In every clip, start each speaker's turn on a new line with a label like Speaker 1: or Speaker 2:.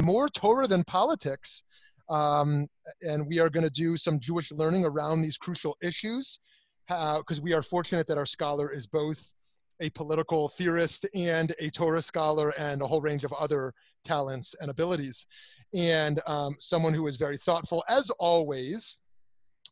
Speaker 1: more Torah than politics. Um, and we are going to do some Jewish learning around these crucial issues because uh, we are fortunate that our scholar is both a political theorist and a Torah scholar and a whole range of other talents and abilities. And um, someone who is very thoughtful, as always.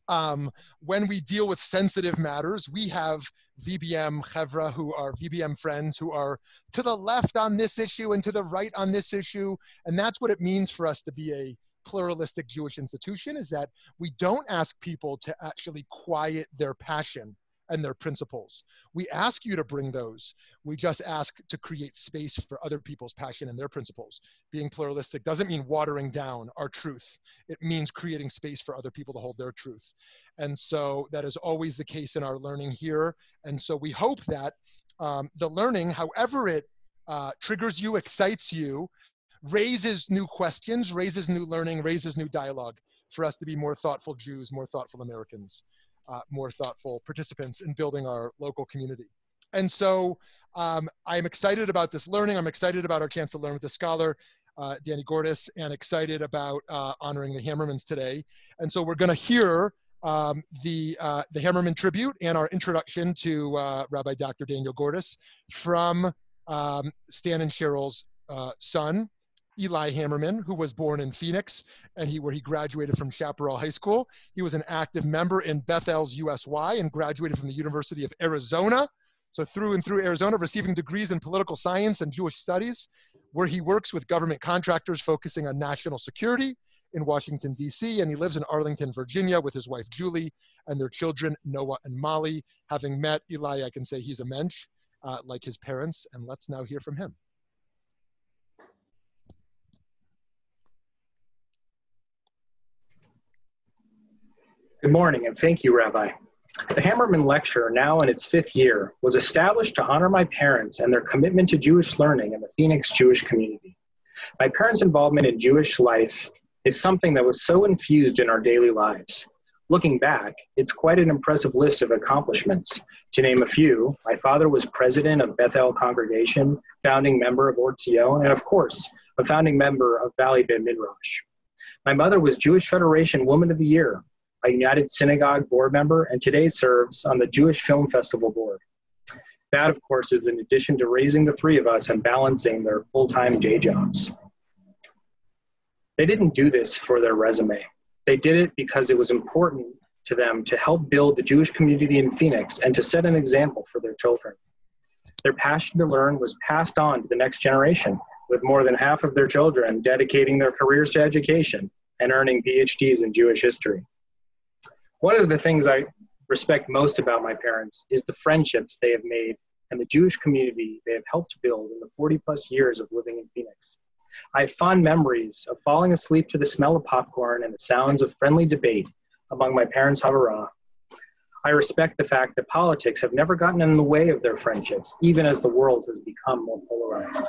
Speaker 1: Um, when we deal with sensitive matters, we have VBM Chevra, who are VBM friends, who are to the left on this issue and to the right on this issue. And that's what it means for us to be a pluralistic Jewish institution is that we don't ask people to actually quiet their passion and their principles. We ask you to bring those. We just ask to create space for other people's passion and their principles. Being pluralistic doesn't mean watering down our truth. It means creating space for other people to hold their truth. And so that is always the case in our learning here. And so we hope that um, the learning, however it uh, triggers you, excites you, raises new questions, raises new learning, raises new dialogue for us to be more thoughtful Jews, more thoughtful Americans, uh, more thoughtful participants in building our local community. And so um, I'm excited about this learning. I'm excited about our chance to learn with the scholar, uh, Danny Gordis, and excited about uh, honoring the Hammermans today. And so we're going to hear um, the, uh, the Hammerman tribute and our introduction to uh, Rabbi Dr. Daniel Gordis from um, Stan and Cheryl's uh, son, Eli Hammerman, who was born in Phoenix and he where he graduated from Chaparral High School. He was an active member in Bethel's USY and graduated from the University of Arizona. So through and through Arizona, receiving degrees in political science and Jewish studies, where he works with government contractors focusing on national security in Washington, D.C., and he lives in Arlington, Virginia with his wife, Julie, and their children, Noah and Molly. Having met Eli, I can say he's a mensch, uh, like his parents, and let's now hear from him.
Speaker 2: Good morning, and thank you, Rabbi. The Hammerman Lecture, now in its fifth year, was established to honor my parents and their commitment to Jewish learning in the Phoenix Jewish community. My parents' involvement in Jewish life is something that was so infused in our daily lives. Looking back, it's quite an impressive list of accomplishments. To name a few, my father was president of Bethel Congregation, founding member of Or Zion, and of course, a founding member of Valley Beit Midrash. My mother was Jewish Federation Woman of the Year, a United Synagogue board member, and today serves on the Jewish Film Festival board. That, of course, is in addition to raising the three of us and balancing their full time day jobs. They didn't do this for their resume. They did it because it was important to them to help build the Jewish community in Phoenix and to set an example for their children. Their passion to learn was passed on to the next generation, with more than half of their children dedicating their careers to education and earning PhDs in Jewish history. One of the things I respect most about my parents is the friendships they have made and the Jewish community they have helped build in the 40 plus years of living in Phoenix. I have fond memories of falling asleep to the smell of popcorn and the sounds of friendly debate among my parents' Havurah. I respect the fact that politics have never gotten in the way of their friendships, even as the world has become more polarized.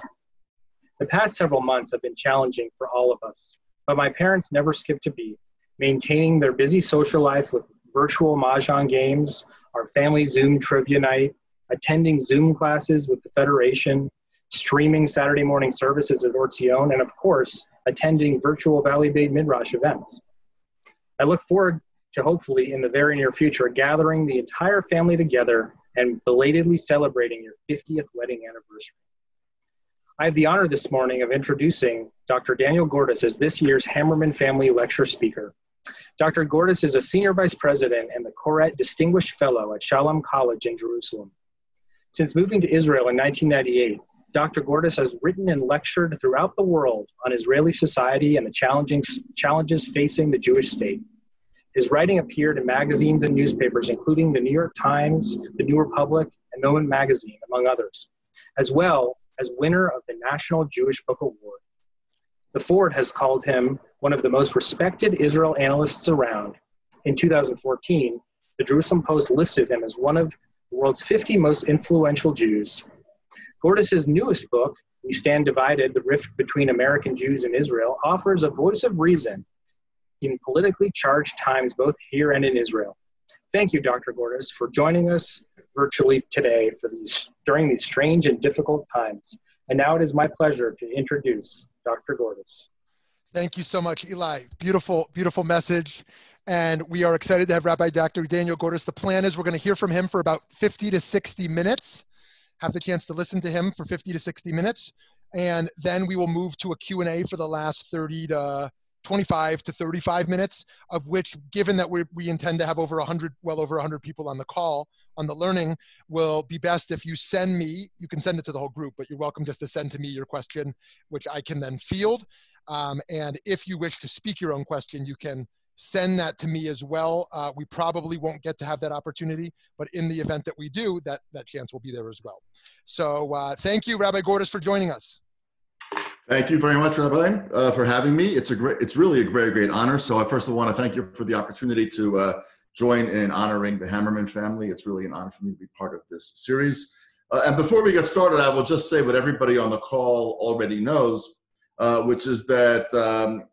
Speaker 2: The past several months have been challenging for all of us, but my parents never skipped a beat maintaining their busy social life with virtual Mahjong games, our family Zoom trivia night, attending Zoom classes with the Federation, streaming Saturday morning services at Or Zion, and of course, attending virtual Valley Beit Midrash events. I look forward to hopefully in the very near future gathering the entire family together and belatedly celebrating your 50th wedding anniversary. I have the honor this morning of introducing Dr. Daniel Gordis as this year's Hammerman Family Lecture Speaker. Dr. Gordis is a senior vice president and the Koret Distinguished Fellow at Shalem College in Jerusalem. Since moving to Israel in 1998, Dr. Gordis has written and lectured throughout the world on Israeli society and the challenging, challenges facing the Jewish state. His writing appeared in magazines and newspapers, including the New York Times, the New Republic, and Moment Magazine, among others, as well as winner of the National Jewish Book Award. The Forward has called him one of the most respected Israel analysts around. In 2014, the Jerusalem Post listed him as one of the world's 50 most influential Jews. Gordis's newest book, We Stand Divided The Rift Between American Jews and Israel, offers a voice of reason in politically charged times both here and in Israel. Thank you, Dr. Gordis, for joining us virtually today for these, during these strange and difficult times. And now it is my pleasure to introduce Dr. Gordis.
Speaker 1: Thank you so much, Eli. Beautiful, beautiful message. And we are excited to have Rabbi Dr. Daniel Gordis. The plan is we're going to hear from him for about 50 to 60 minutes, have the chance to listen to him for 50 to 60 minutes. And then we will move to a Q&A for the last 30 to 25 to 35 minutes, of which, given that we we intend to have over 100, well over 100 people on the call on the learning, will be best if you send me, you can send it to the whole group, but you're welcome just to send to me your question, which I can then field. Um, and if you wish to speak your own question, you can send that to me as well. Uh, we probably won't get to have that opportunity, but in the event that we do, that, that chance will be there as well. So uh, thank you, Rabbi Gordis, for joining us.
Speaker 3: Thank you very much, Rabbi, uh, for having me. It's a great, it's really a very great honor. So I first of all want to thank you for the opportunity to uh, join in honoring the Hammerman family. It's really an honor for me to be part of this series. Uh, and before we get started, I will just say what everybody on the call already knows, uh, which is that um,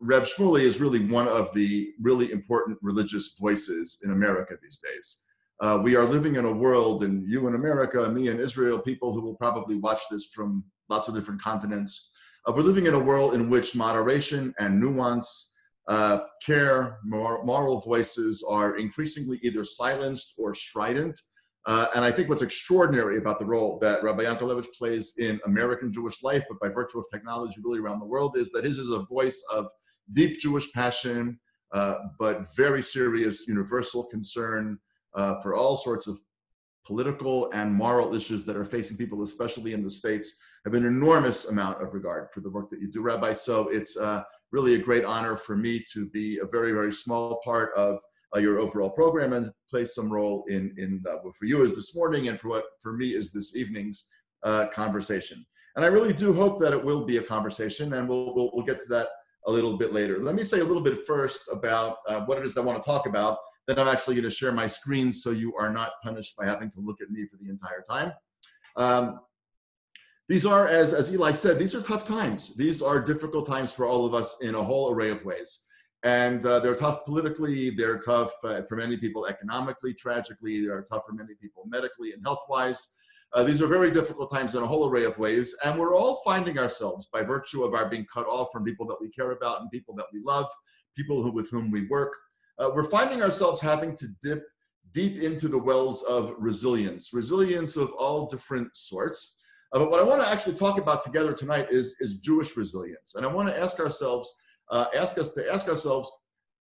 Speaker 3: Reb Shmuly is really one of the really important religious voices in America these days. Uh, we are living in a world, and you in America, me in Israel, people who will probably watch this from lots of different continents. Uh, we're living in a world in which moderation and nuance, uh, care, mor- moral voices are increasingly either silenced or strident. Uh, and I think what's extraordinary about the role that Rabbi Yanklowitz plays in American Jewish life, but by virtue of technology really around the world, is that his is a voice of deep Jewish passion, uh, but very serious universal concern uh, for all sorts of political and moral issues that are facing people, especially in the States, have an enormous amount of regard for the work that you do, Rabbi. So it's uh, really a great honor for me to be a very, very small part of uh, your overall program and play some role in, in uh, what for you is this morning and for what for me is this evening's uh, conversation. And I really do hope that it will be a conversation, and we'll, we'll, we'll get to that a little bit later. Let me say a little bit first about uh, what it is I want to talk about. Then I'm actually going to share my screen so you are not punished by having to look at me for the entire time. Um, these are, as, as Eli said, these are tough times. These are difficult times for all of us in a whole array of ways. And uh, they're tough politically, they're tough uh, for many people economically, tragically, they're tough for many people medically and health wise. Uh, these are very difficult times in a whole array of ways, and we're all finding ourselves, by virtue of our being cut off from people that we care about and people that we love, people who, with whom we work, uh, we're finding ourselves having to dip deep into the wells of resilience, resilience of all different sorts. Uh, but what I want to actually talk about together tonight is, is Jewish resilience. And I want to ask ourselves, uh, ask us to ask ourselves,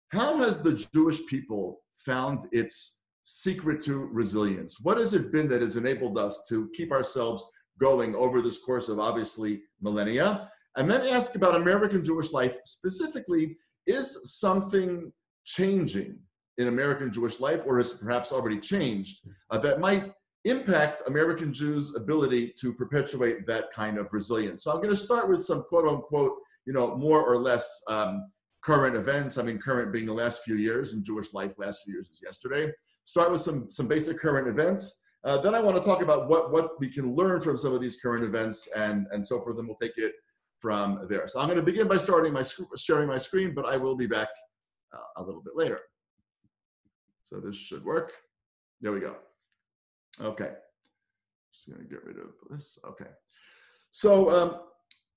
Speaker 3: how has the Jewish people found its secret to resilience? What has it been that has enabled us to keep ourselves going over this course of obviously millennia? And then ask about American Jewish life specifically, is something changing in American Jewish life or has perhaps already changed uh, that might impact American Jews' ability to perpetuate that kind of resilience. So I'm going to start with some quote unquote, you know, more or less um, current events. I mean, current being the last few years in Jewish life, last few years is yesterday. Start with some, some basic current events. Uh, then I want to talk about what, what we can learn from some of these current events and, and so forth, and we'll take it from there. So I'm going to begin by starting my sharing my screen, but I will be back uh, a little bit later. So this should work. There we go. Okay. Just gonna get rid of this. Okay. So um,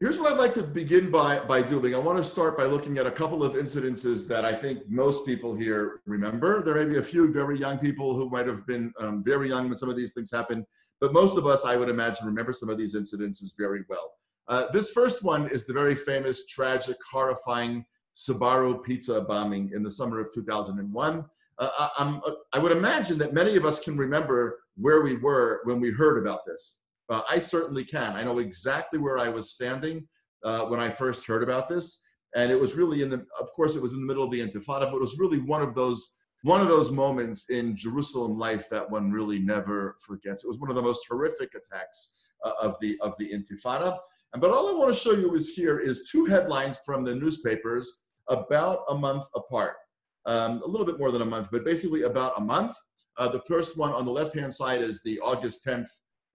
Speaker 3: here's what I'd like to begin by, by doing. I want to start by looking at a couple of incidences that I think most people here remember. There may be a few very young people who might have been um, very young when some of these things happened, but most of us, I would imagine, remember some of these incidences very well. Uh, this first one is the very famous, tragic, horrifying Sbarro pizza bombing in the summer of 2001. Uh, I, I, would imagine that many of us can remember where we were when we heard about this. Uh, I certainly can. I know exactly where I was standing uh, when I first heard about this, and it was really in the. Of course, it was in the middle of the Intifada, but it was really one of those one of those moments in Jerusalem life that one really never forgets. It was one of the most horrific attacks uh, of the of the Intifada. And but all I want to show you is here is two headlines from the newspapers about a month apart. Um, a little bit more than a month, but basically about a month. Uh, the first one on the left-hand side is the August 10th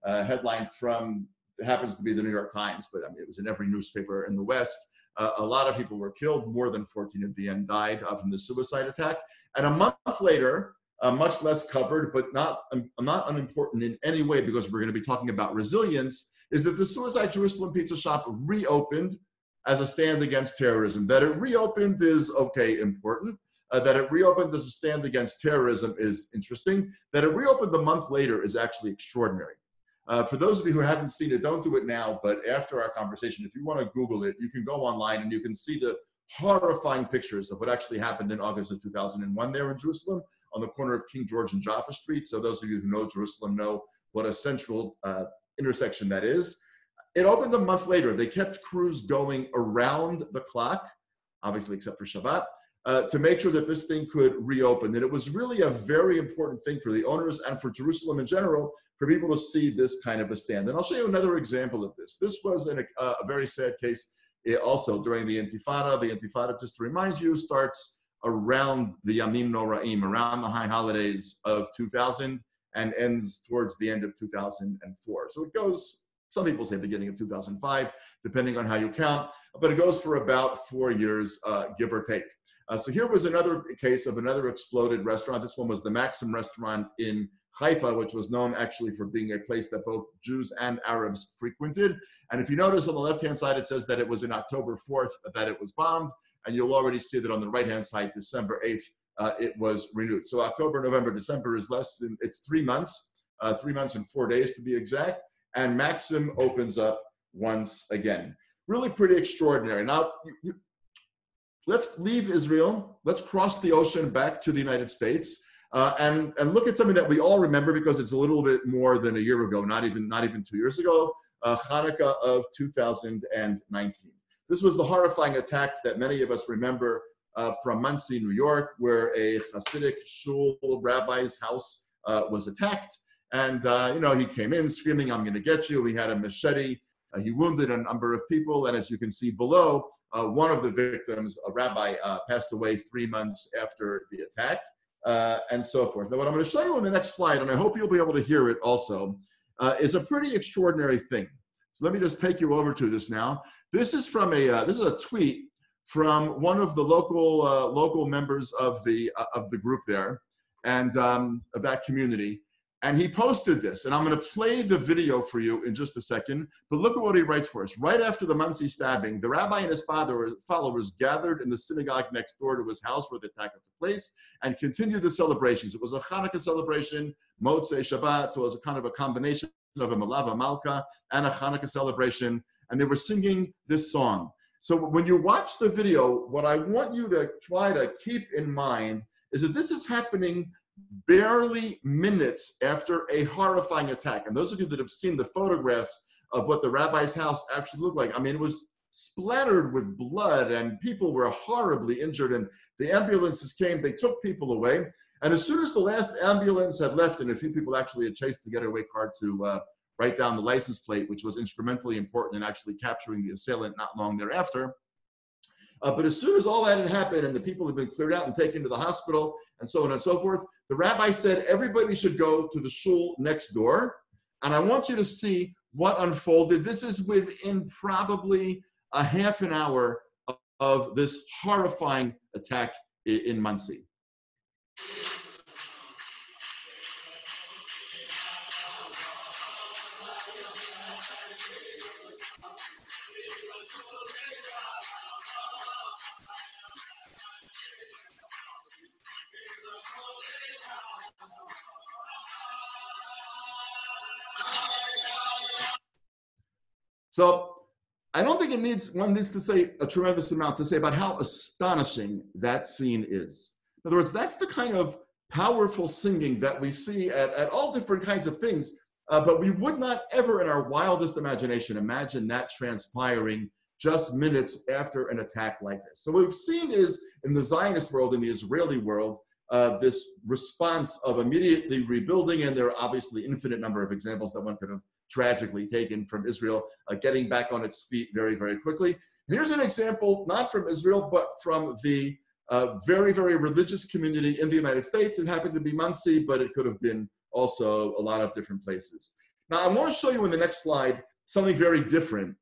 Speaker 3: uh, headline from, it happens to be the New York Times, but I mean, it was in every newspaper in the West. Uh, a lot of people were killed. More than 14 at the end died from the suicide attack. And a month later, uh, much less covered, but not, um, not unimportant in any way because we're going to be talking about resilience, is that the Suicide Jerusalem Pizza Shop reopened as a stand against terrorism. That it reopened is okay, important. Uh, that it reopened as a stand against terrorism is interesting. That it reopened a month later is actually extraordinary. Uh, for those of you who haven't seen it, don't do it now, but after our conversation, if you want to Google it, you can go online and you can see the horrifying pictures of what actually happened in August of 2001 there in Jerusalem on the corner of King George and Jaffa Street. So those of you who know Jerusalem know what a central uh, intersection that is. It opened a month later. They kept crews going around the clock, obviously except for Shabbat, uh, to make sure that this thing could reopen. And it was really a very important thing for the owners and for Jerusalem in general for people to see this kind of a stand. And I'll show you another example of this. This was in a, a very sad case eh, also during the Intifada. The Intifada, just to remind you, starts around the Yamim Noraim, around the high holidays of 2000 and ends towards the end of 2004. So it goes, some people say beginning of 2005, depending on how you count, but it goes for about four years, uh, give or take. Uh, so here was another case of another exploded restaurant. This one was the Maxim restaurant in Haifa, which was known actually for being a place that both Jews and Arabs frequented. And if you notice on the left-hand side, it says that it was in October 4th that it was bombed. And you'll already see that on the right-hand side, December 8th, uh, it was renewed. So October, November, December is less than, it's three months, uh, three months and four days to be exact. And Maxim opens up once again. Really pretty extraordinary. Now, let's leave Israel. Let's cross the ocean back to the United States. Uh, and, and look at something that we all remember because it's a little bit more than a year ago, not even, not even two years ago, uh, Hanukkah of 2019. This was the horrifying attack that many of us remember uh, from Monsey, New York, where a Hasidic shul rabbi's house uh, was attacked. And, uh, you know, he came in screaming, I'm going to get you. He had a machete. Uh, he wounded a number of people. And as you can see below, uh, one of the victims, a rabbi, uh, passed away three months after the attack. and so forth. Now, what I'm going to show you on the next slide, and I hope you'll be able to hear it also, is a pretty extraordinary thing. So let me just take you over to this now. This is from a this is a tweet from one of the local uh, local members of the uh, of the group there and um, of that community and he posted this and i'm going to play the video for you in just a second but look at what he writes for us. Right after the Monsey stabbing the rabbi and his father followers gathered in the synagogue next door to his house where the attack took place and continued the celebrations. It was a hanukkah celebration motzei shabbat so it was a kind of a combination of a malava malka and a hanukkah celebration and they were singing this song. So when you watch the video, what I want you to try to keep in mind is that this is happening barely minutes after a horrifying attack. And those of you that have seen the photographs of what the rabbi's house actually looked like, I mean, it was splattered with blood and people were horribly injured and the ambulances came, they took people away. And as soon as the last ambulance had left and a few people actually had chased the getaway car to uh, write down the license plate, which was instrumentally important in actually capturing the assailant not long thereafter. Uh, but as soon as all that had happened and the people had been cleared out and taken to the hospital and so on and so forth, the rabbi said everybody should go to the shul next door. And I want you to see what unfolded. This is within probably a half an hour of, of this horrifying attack in, in Monsey. So I don't think it needs one needs to say a tremendous amount to say about how astonishing that scene is. In other words, that's the kind of powerful singing that we see at, at all different kinds of things, uh, but we would not ever in our wildest imagination imagine that transpiring just minutes after an attack like this. So what we've seen is in the Zionist world, in the Israeli world, uh, this response of immediately rebuilding, and there are obviously infinite number of examples that one could have tragically taken from Israel, uh, getting back on its feet very, very quickly. Here's an example, not from Israel, but from the uh, very, very religious community in the United States. It happened to be Monsey, but it could have been also a lot of different places. Now, I want to show you in the next slide something very different.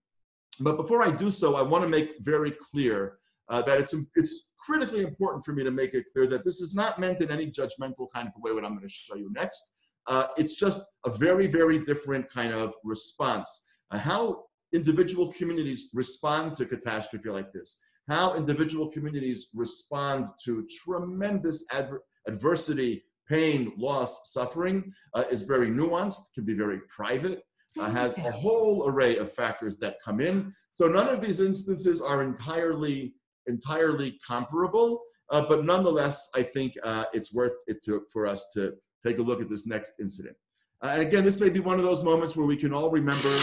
Speaker 3: But before I do so, I want to make very clear uh, that it's, it's critically important for me to make it clear that this is not meant in any judgmental kind of way, what I'm going to show you next. Uh, it's just a very, very different kind of response. Uh, how individual communities respond to catastrophe like this, how individual communities respond to tremendous adver- adversity, pain, loss, suffering uh, is very nuanced, can be very private, uh, has a whole array of factors that come in. So none of these instances are entirely entirely comparable, uh, but nonetheless, I think uh, it's worth it to, for us to take a look at this next incident. Uh, and again, this may be one of those moments where we can all remember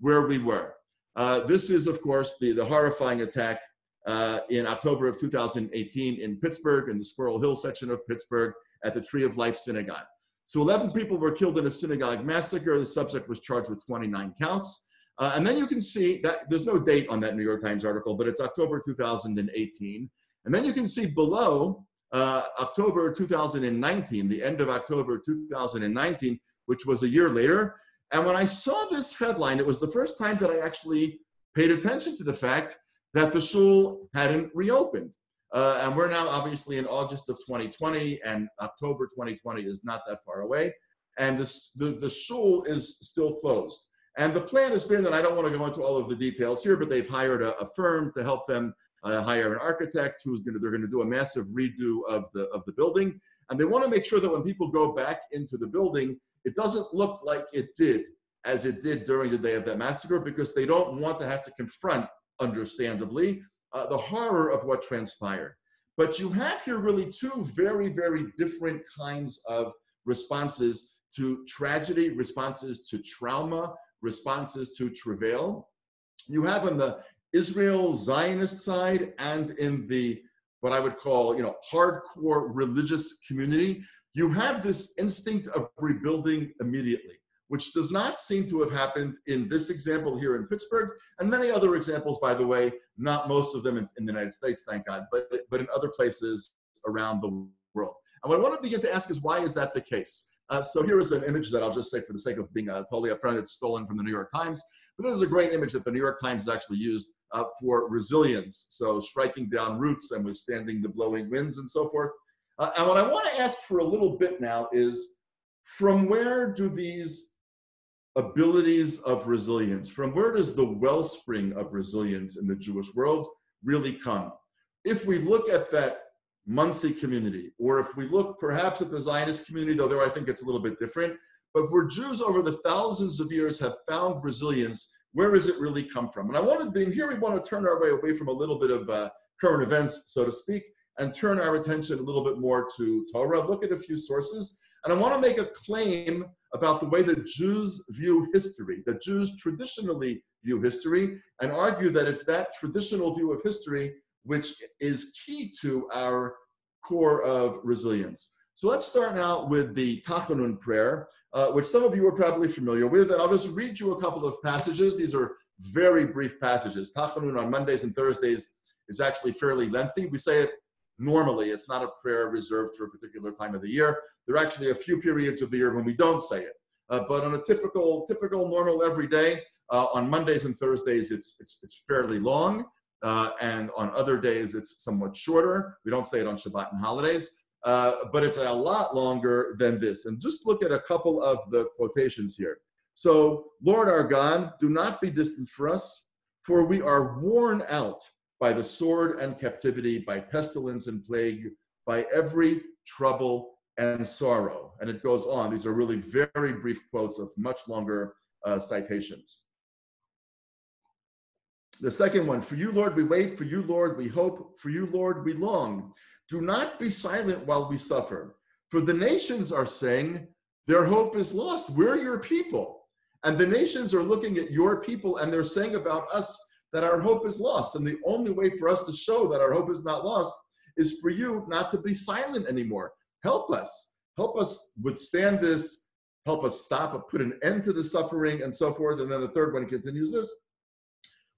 Speaker 3: where we were. Uh, this is, of course, the, the horrifying attack uh, in October of 2018 in Pittsburgh, in the Squirrel Hill section of Pittsburgh, at the Tree of Life Synagogue. So 11 people were killed in a synagogue massacre. The subject was charged with 29 counts. Uh, and then you can see that there's no date on that New York Times article, but it's October 2018. And then you can see below uh, October 2019, the end of October 2019, which was a year later. And when I saw this headline, it was the first time that I actually paid attention to the fact that the shul hadn't reopened. Uh, and we're now obviously in August of 2020, and October 2020 is not that far away. And this, the, the shul is still closed. And the plan has been, and I don't want to go into all of the details here, but they've hired a, a firm to help them uh, hire an architect who's going to, they're going to do a massive redo of the, of the building. And they want to make sure that when people go back into the building, it doesn't look like it did as it did during the day of that massacre because they don't want to have to confront, understandably, uh, the horror of what transpired. But you have here really two very, very different kinds of responses to tragedy, responses to trauma, responses to travail. You have on the Israel Zionist side and in the what I would call, you know, hardcore religious community, you have this instinct of rebuilding immediately which does not seem to have happened in this example here in Pittsburgh, and many other examples, by the way, not most of them in, in the United States, thank God, but, but in other places around the world. And what I want to begin to ask is why is that the case? Uh, so here is an image that I'll just say for the sake of being uh, totally upfront, it's stolen from the New York Times. But this is a great image that the New York Times has actually used uh, for resilience. So striking down roots and withstanding the blowing winds and so forth. Uh, and what I want to ask for a little bit now is from where do these abilities of resilience. From where does the wellspring of resilience in the Jewish world really come? If we look at that Monsey community, or if we look perhaps at the Zionist community, though there I think it's a little bit different, but where Jews over the thousands of years have found resilience, where does it really come from? And I want to, here we want to turn our way away from a little bit of uh, current events, so to speak, and turn our attention a little bit more to Torah, look at a few sources, and I want to make a claim about the way that Jews view history, that Jews traditionally view history, and argue that it's that traditional view of history which is key to our core of resilience. So let's start now with the Tachanun prayer, uh, which some of you are probably familiar with, and I'll just read you a couple of passages. These are very brief passages. Tachanun on Mondays and Thursdays is actually fairly lengthy. We say it normally. It's not a prayer reserved for a particular time of the year. There are actually a few periods of the year when we don't say it. Uh, but on a typical, typical, normal everyday, uh, on Mondays and Thursdays, it's, it's, it's fairly long. Uh, and on other days, it's somewhat shorter. We don't say it on Shabbat and holidays, uh, but it's a lot longer than this. And just look at a couple of the quotations here. So, Lord our God, do not be distant for us, for we are worn out by the sword and captivity, by pestilence and plague, by every trouble and sorrow. And it goes on. These are really very brief quotes of much longer uh, citations. The second one, for you, Lord, we wait, for you, Lord, we hope, for you, Lord, we long. Do not be silent while we suffer. For the nations are saying, their hope is lost. We're your people. And the nations are looking at your people and they're saying about us that our hope is lost. And the only way for us to show that our hope is not lost is for you not to be silent anymore, Help us. Help us withstand this. Help us stop, put an end to the suffering, and so forth. And then the third one continues this.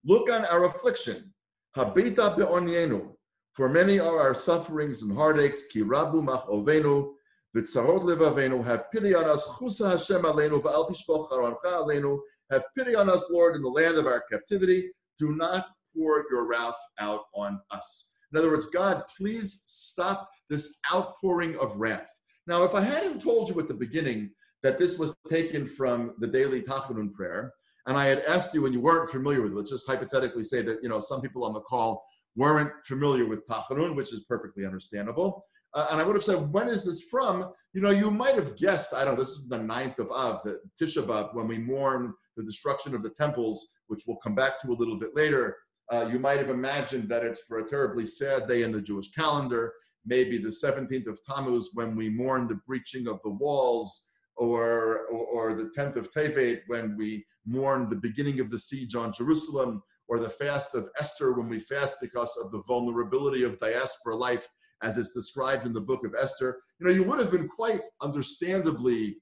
Speaker 3: Look on our affliction. Habita be'onyenu. For many are our sufferings and heartaches. Ki rabu machovenu. V'tzarot levavenu. Have pity on us. Chusa Hashem aleinu. V'al tishpoch aleinu. Have pity on us, Lord, in the land of our captivity. Do not pour your wrath out on us. In other words, God, please stop this outpouring of wrath. Now, if I hadn't told you at the beginning that this was taken from the daily Tachanun prayer, and I had asked you when you weren't familiar with it, let's just hypothetically say that, you know, some people on the call weren't familiar with Tachanun, which is perfectly understandable. Uh, and I would have said, when is this from? You know, you might have guessed, I don't know, this is the ninth of Av, the Tisha B'Av, when we mourn the destruction of the temples, which we'll come back to a little bit later. Uh, you might have imagined that it's for a terribly sad day in the Jewish calendar, maybe the 17th of Tammuz, when we mourn the breaching of the walls, or, or, or the 10th of Tevet, when we mourn the beginning of the siege on Jerusalem, or the fast of Esther, when we fast because of the vulnerability of diaspora life, as it's described in the book of Esther. You know, you would have been quite understandably,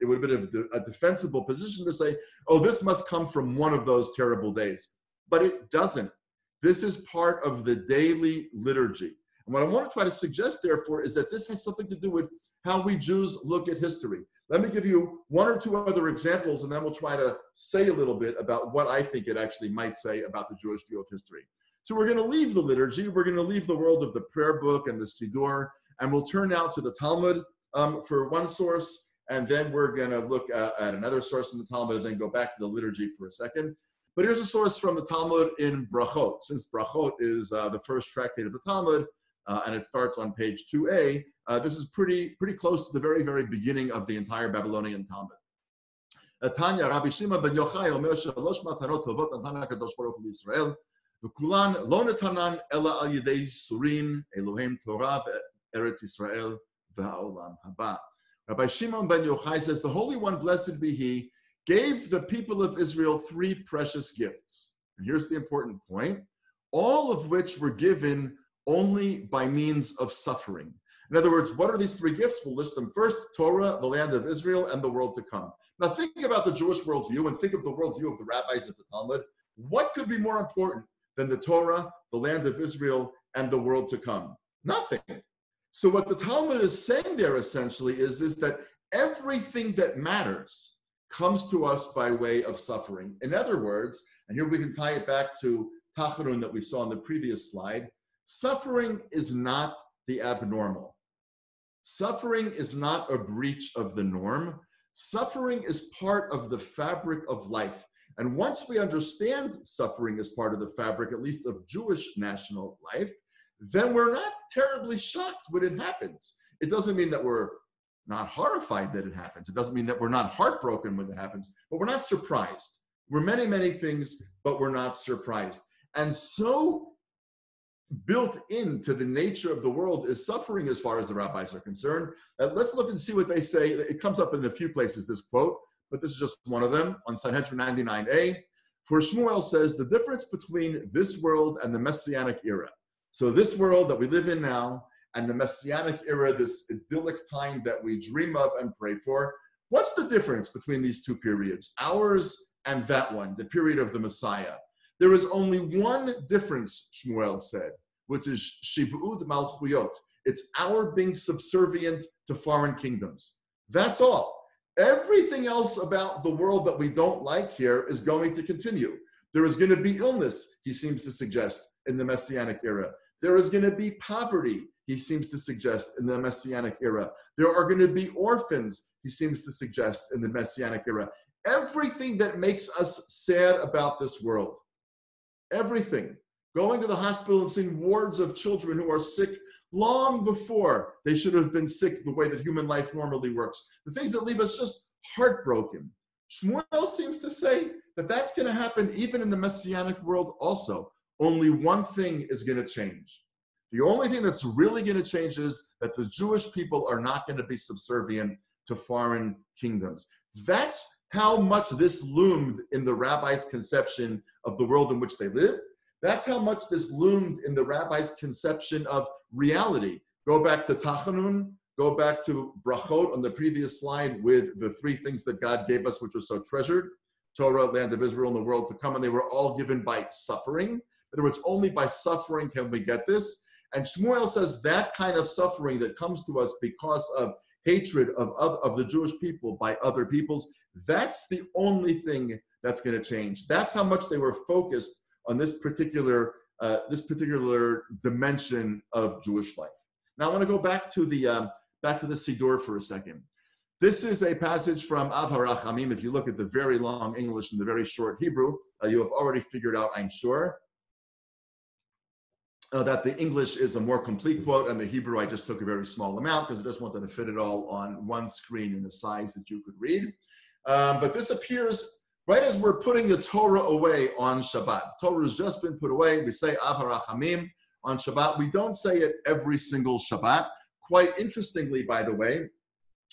Speaker 3: it would have been a defensible position to say, oh, this must come from one of those terrible days. But it doesn't. This is part of the daily liturgy. And what I want to try to suggest, therefore, is that this has something to do with how we Jews look at history. Let me give you one or two other examples, and then we'll try to say a little bit about what I think it actually might say about the Jewish view of history. So we're going to leave the liturgy, we're going to leave the world of the prayer book and the Siddur, and we'll turn now to the Talmud um, for one source, and then we're going to look at, at another source in the Talmud, and then go back to the liturgy for a second. But here's a source from the Talmud in Brachot. Since Brachot is uh, the first tractate of the Talmud, uh, and it starts on page 2a. Uh, this is pretty, pretty close to the very, very beginning of the entire Babylonian Talmud. Uh, Tanya Rabbi Shimon ben Yochai Omer Shalosh Matanot Tovot Natan HaKadosh Baruch Hu Yisrael V'kulan lo netanan ela al yidei surin Elohim Torah Eretz Yisrael v'ha'olam haba. Rabbi Shimon ben Yochai says, the Holy One, blessed be He, gave the people of Israel three precious gifts. And here's the important point, all of which were given only by means of suffering. In other words, what are these three gifts? We'll list them first Torah, the land of Israel, and the world to come. Now, think about the Jewish worldview and think of the worldview of the rabbis of the Talmud. What could be more important than the Torah, the land of Israel, and the world to come? Nothing. So, what the Talmud is saying there essentially is, is that everything that matters comes to us by way of suffering. In other words, and here we can tie it back to Tachanun that we saw in the previous slide suffering is not the abnormal. Suffering is not a breach of the norm. Suffering is part of the fabric of life. And once we understand suffering as part of the fabric, at least of Jewish national life, then we're not terribly shocked when it happens. It doesn't mean that we're not horrified that it happens. It doesn't mean that we're not heartbroken when it happens, but we're not surprised. We're many, many things, but we're not surprised. And so built into the nature of the world is suffering as far as the rabbis are concerned. Uh, let's look and see what they say. It comes up in a few places, this quote, but this is just one of them on Sanhedrin 99a. For Shmuel says the difference between this world and the messianic era. So, this world that we live in now and the messianic era, this idyllic time that we dream of and pray for, what's the difference between these two periods, ours and that one, the period of the Messiah? There is only one difference, Shmuel said, which is Shibud Malchuyot. It's our being subservient to foreign kingdoms. That's all. Everything else about the world that we don't like here is going to continue. There is going to be illness, he seems to suggest, in the Messianic era. There is going to be poverty, he seems to suggest, in the Messianic era. There are going to be orphans, he seems to suggest, in the Messianic era. Everything that makes us sad about this world everything. Going to the hospital and seeing wards of children who are sick long before they should have been sick the way that human life normally works. The things that leave us just heartbroken. Shmuel seems to say that that's going to happen even in the messianic world also. Only one thing is going to change. The only thing that's really going to change is that the Jewish people are not going to be subservient to foreign kingdoms. That's how much this loomed in the rabbi's conception of the world in which they lived. That's how much this loomed in the rabbi's conception of reality. Go back to Tachanun, go back to Brachot on the previous slide with the three things that God gave us, which are so treasured Torah, land of Israel, and the world to come. And they were all given by suffering. In other words, only by suffering can we get this. And Shmuel says that kind of suffering that comes to us because of hatred of, of, of the Jewish people by other peoples that's the only thing that's going to change. That's how much they were focused on this particular uh, this particular dimension of Jewish life. Now I want to go back to the um, back to the Siddur for a second. This is a passage from Av HaRachamim. If you look at the very long English and the very short Hebrew, uh, you have already figured out, I'm sure, uh, that the English is a more complete quote, and the Hebrew I just took a very small amount because I just wanted to fit it all on one screen in a size that you could read. Um, but this appears right as we're putting the Torah away on Shabbat. The Torah has just been put away. We say Av HaRachamim on Shabbat. We don't say it every single Shabbat. Quite interestingly, by the way,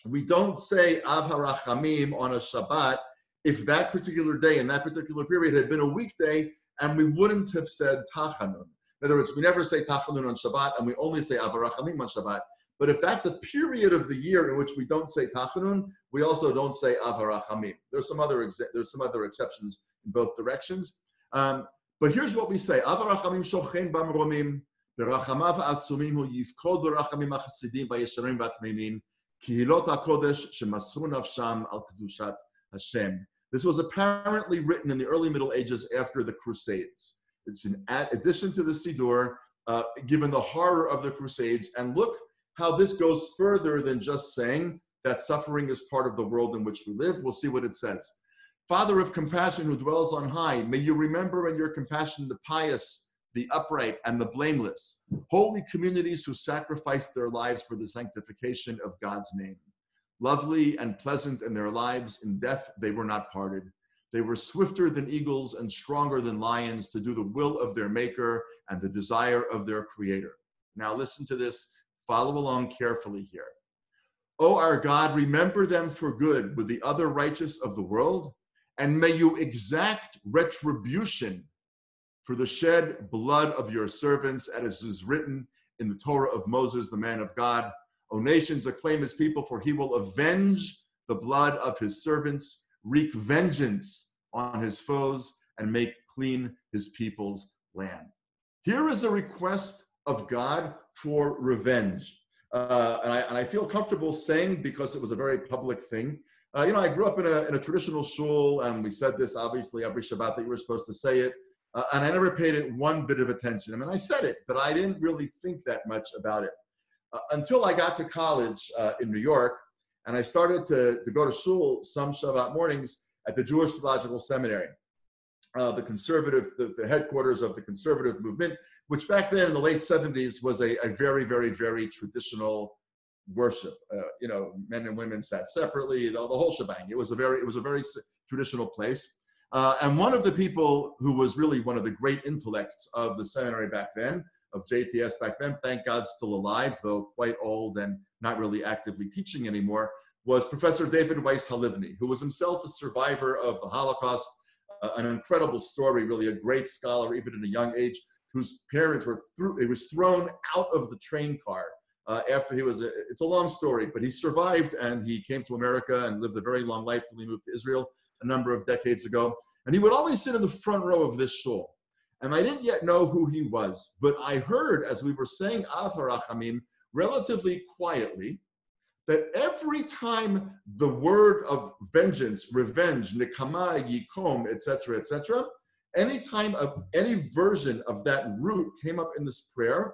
Speaker 3: we don't say Av HaRachamim on a Shabbat if that particular day and that particular period had been a weekday and we wouldn't have said Tachanun. In other words, we never say Tachanun on Shabbat and we only say Av HaRachamim on Shabbat. But if that's a period of the year in which we don't say Tachanun, we also don't say Av HaRachamim. There's some other exe- there's some other exceptions in both directions. Um, but here's what we say: Av HaRachamim shochen bamromim berachamav atzumim hu yifkod berachamim achasidim vayesharim vatmimim kihilot hakodesh shemasru nafsham al kedushat Hashem. This was apparently written in the early Middle Ages after the Crusades. It's an addition to the Siddur, uh, given the horror of the Crusades. And look how this goes further than just saying that suffering is part of the world in which we live. We'll see what it says. Father of compassion who dwells on high, may you remember in your compassion the pious, the upright, and the blameless, holy communities who sacrificed their lives for the sanctification of God's name. Lovely and pleasant in their lives, in death they were not parted. They were swifter than eagles and stronger than lions to do the will of their Maker and the desire of their Creator. Now, listen to this. Follow along carefully here. O our God, remember them for good with the other righteous of the world, and may you exact retribution for the shed blood of your servants, as is written in the Torah of Moses, the man of God. O nations, acclaim his people, for he will avenge the blood of his servants, wreak vengeance on his foes, and make clean his people's land. Here is a request of God for revenge. Uh, and, I, and I feel comfortable saying because it was a very public thing. Uh, you know, I grew up in a, in a traditional shul, and we said this obviously every Shabbat that you were supposed to say it. Uh, and I never paid it one bit of attention. I mean, I said it, but I didn't really think that much about it uh, until I got to college uh, in New York, and I started to, to go to shul some Shabbat mornings at the Jewish Theological Seminary, uh, the conservative, the, the, headquarters of the conservative movement, which back then in the late 70s was a, a very, very, very traditional worship. Uh, you know, men and women sat separately, the, the, whole shebang. It was a very, it was a very traditional place. Uh, and one of the people who was really one of the great intellects of the seminary back then, of JTS back then, thank God still alive, though quite old and not really actively teaching anymore, was Professor David Weiss Halivni, who was himself a survivor of the Holocaust, an incredible story, really a great scholar, even at a young age, whose parents were through, he was thrown out of the train car uh, after he was, a, it's a long story, but he survived and he came to America and lived a very long life till he moved to Israel a number of decades ago. And he would always sit in the front row of this shul. And I didn't yet know who he was, but I heard as we were saying Av HaRachamim relatively quietly that every time the word of vengeance, revenge, nikama, yikom, etc., etc., anytime of any version of that root came up in this prayer,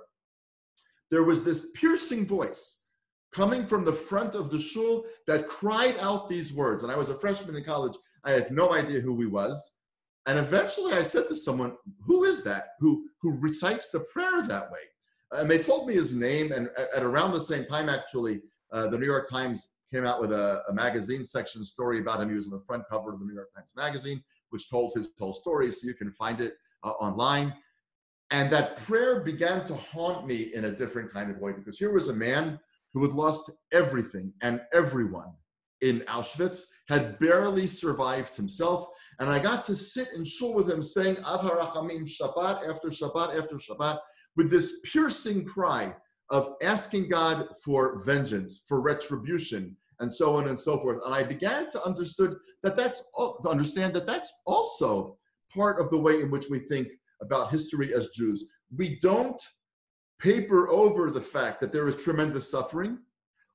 Speaker 3: there was this piercing voice coming from the front of the shul that cried out these words. And I was a freshman in college I had no idea who he was. And eventually I said to someone, who is that who, who recites the prayer that way? And they told me his name. And at, at around the same time, actually, uh, the New York Times came out with a, a, magazine section story about him. He was on the front cover of the New York Times Magazine, which told his whole story. So you can find it uh, online. And that prayer began to haunt me in a different kind of way because here was a man who had lost everything and everyone in Auschwitz, had barely survived himself. And I got to sit in shul with him saying Av Shabbat after Shabbat after Shabbat with this piercing cry of asking God for vengeance, for retribution, and so on and so forth. And I began to understood that that's to understand that that's also part of the way in which we think about history as Jews. We don't paper over the fact that there is tremendous suffering.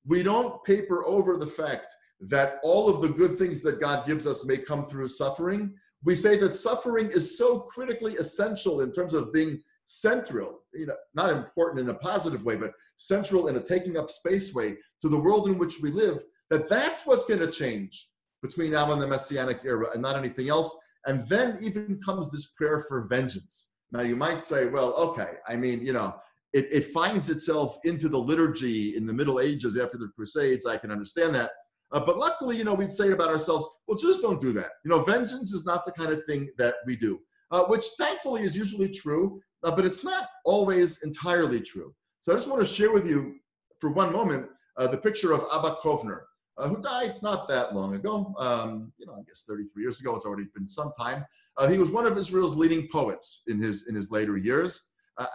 Speaker 3: We don't paper over the fact that all of the good things that God gives us may come through suffering. We say that suffering is so critically essential in terms of being central, you know, not important in a positive way, but central in a taking up space way to the world in which we live, that that's what's going to change between now and the Messianic era and not anything else. And then even comes this prayer for vengeance. Now you might say, well, okay, I mean, you know, it, it finds itself into the liturgy in the Middle Ages after the Crusades. I can understand that. Uh, but luckily, you know, we'd say about ourselves, well, just don't do that. You know, vengeance is not the kind of thing that we do, uh, which thankfully is usually true, uh, but it's not always entirely true. So I just want to share with you for one moment uh, the picture of Abba Kovner, uh, who died not that long ago. Um, you know, I guess 33 years ago. It's already been some time. Uh, he was one of Israel's leading poets in his in his later years.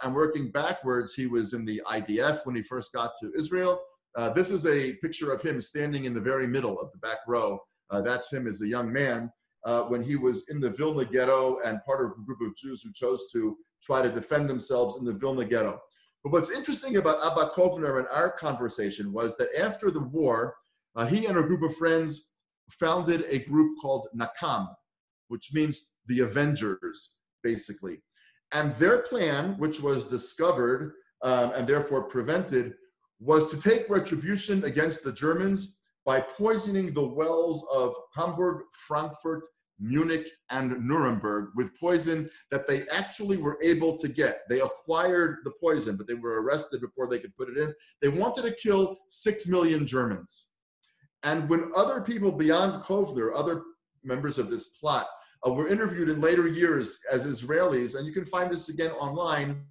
Speaker 3: and working backwards, he was in the IDF when he first got to Israel. Uh, this is a picture of him standing in the very middle of the back row. Uh, that's him as a young man uh, when he was in the Vilna ghetto and part of a group of Jews who chose to try to defend themselves in the Vilna ghetto. But what's interesting about Abba Kovner and our conversation was that after the war, uh, he and a group of friends founded a group called Nakam, which means the Avengers, basically. And their plan, which was discovered um, and therefore prevented, was to take retribution against the Germans by poisoning the wells of Hamburg, Frankfurt, Munich, and Nuremberg with poison that they actually were able to get. They acquired the poison, but they were arrested before they could put it in. They wanted to kill six million Germans. And when other people beyond Kovner, other members of this plot, uh, were interviewed in later years as Israelis, and you can find this again online,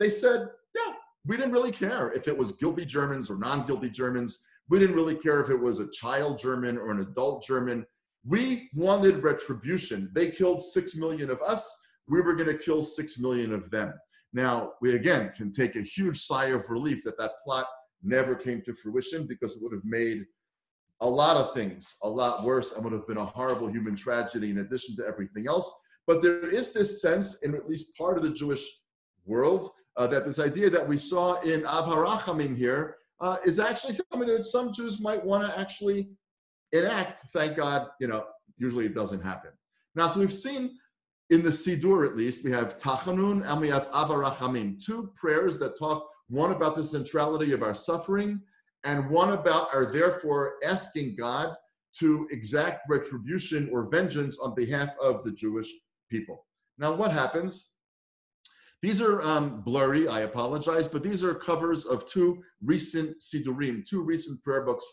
Speaker 3: they said, yeah, we didn't really care if it was guilty Germans or non guilty Germans. We didn't really care if it was a child German or an adult German. We wanted retribution. They killed six million of us. We were going to kill six million of them. Now, we again can take a huge sigh of relief that that plot never came to fruition because it would have made a lot of things a lot worse and would have been a horrible human tragedy in addition to everything else. But there is this sense in at least part of the Jewish world uh, that this idea that we saw in Av HaRachamim here uh, is actually something that some Jews might want to actually enact. Thank God, you know, usually it doesn't happen. Now, so we've seen in the Sidur at least, we have Tachanun and we have Av HaRachamim, two prayers that talk one about the centrality of our suffering and one about our therefore asking God to exact retribution or vengeance on behalf of the Jewish people. Now, what happens? These are um, blurry, I apologize, but these are covers of two recent Sidurim, two recent prayer books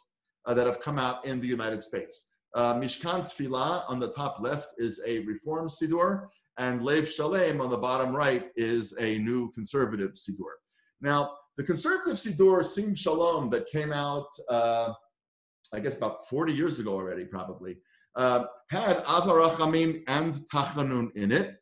Speaker 3: uh, that have come out in the United States. Uh, Mishkan Tfilah on the top left is a Reform Sidur, and Lev Shalem on the bottom right is a new conservative Sidur. Now, the conservative Sidur, Sim Shalom, that came out, uh, I guess, about 40 years ago already, probably, uh, had Av HaRachamim and Tachanun in it.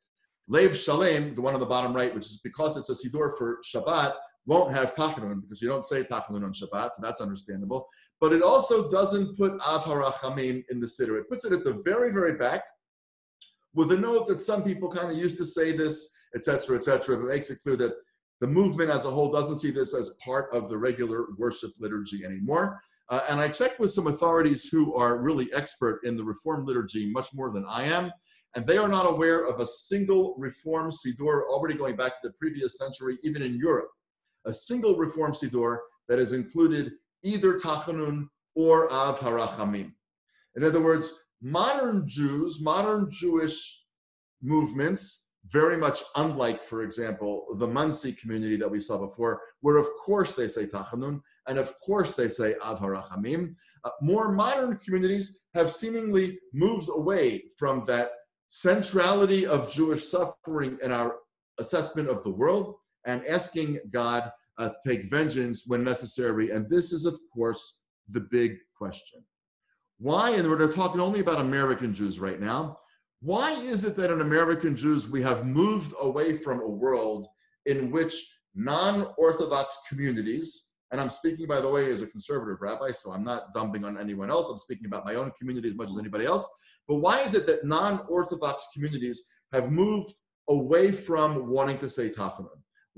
Speaker 3: Lev Shalem, the one on the bottom right, which is because it's a Siddur for Shabbat, won't have Tachanun because you don't say Tachanun on Shabbat, so that's understandable. But it also doesn't put Av HaRachamim in the Siddur. It puts it at the very, very back with a note that some people kind of used to say this, etc., etc. It makes it clear that the movement as a whole doesn't see this as part of the regular worship liturgy anymore. Uh, and I checked with some authorities who are really expert in the Reform liturgy, much more than I am and they are not aware of a single reform Siddur already going back to the previous century, even in Europe, a single reform Siddur that has included either Tachanun or Av Harachamim. In other words, modern Jews, modern Jewish movements, very much unlike, for example, the Monsey community that we saw before, where of course they say Tachanun, and of course they say Av Harachamim. Uh, more modern communities have seemingly moved away from that centrality of Jewish suffering in our assessment of the world and asking God uh, to take vengeance when necessary. And this is, of course, the big question. Why, and we're talking only about American Jews right now, why is it that in American Jews we have moved away from a world in which non Orthodox communities, and I'm speaking, by the way, as a conservative rabbi, so I'm not dumping on anyone else, I'm speaking about my own community as much as anybody else, but why is it that non-Orthodox communities have moved away from wanting to say Tachanun?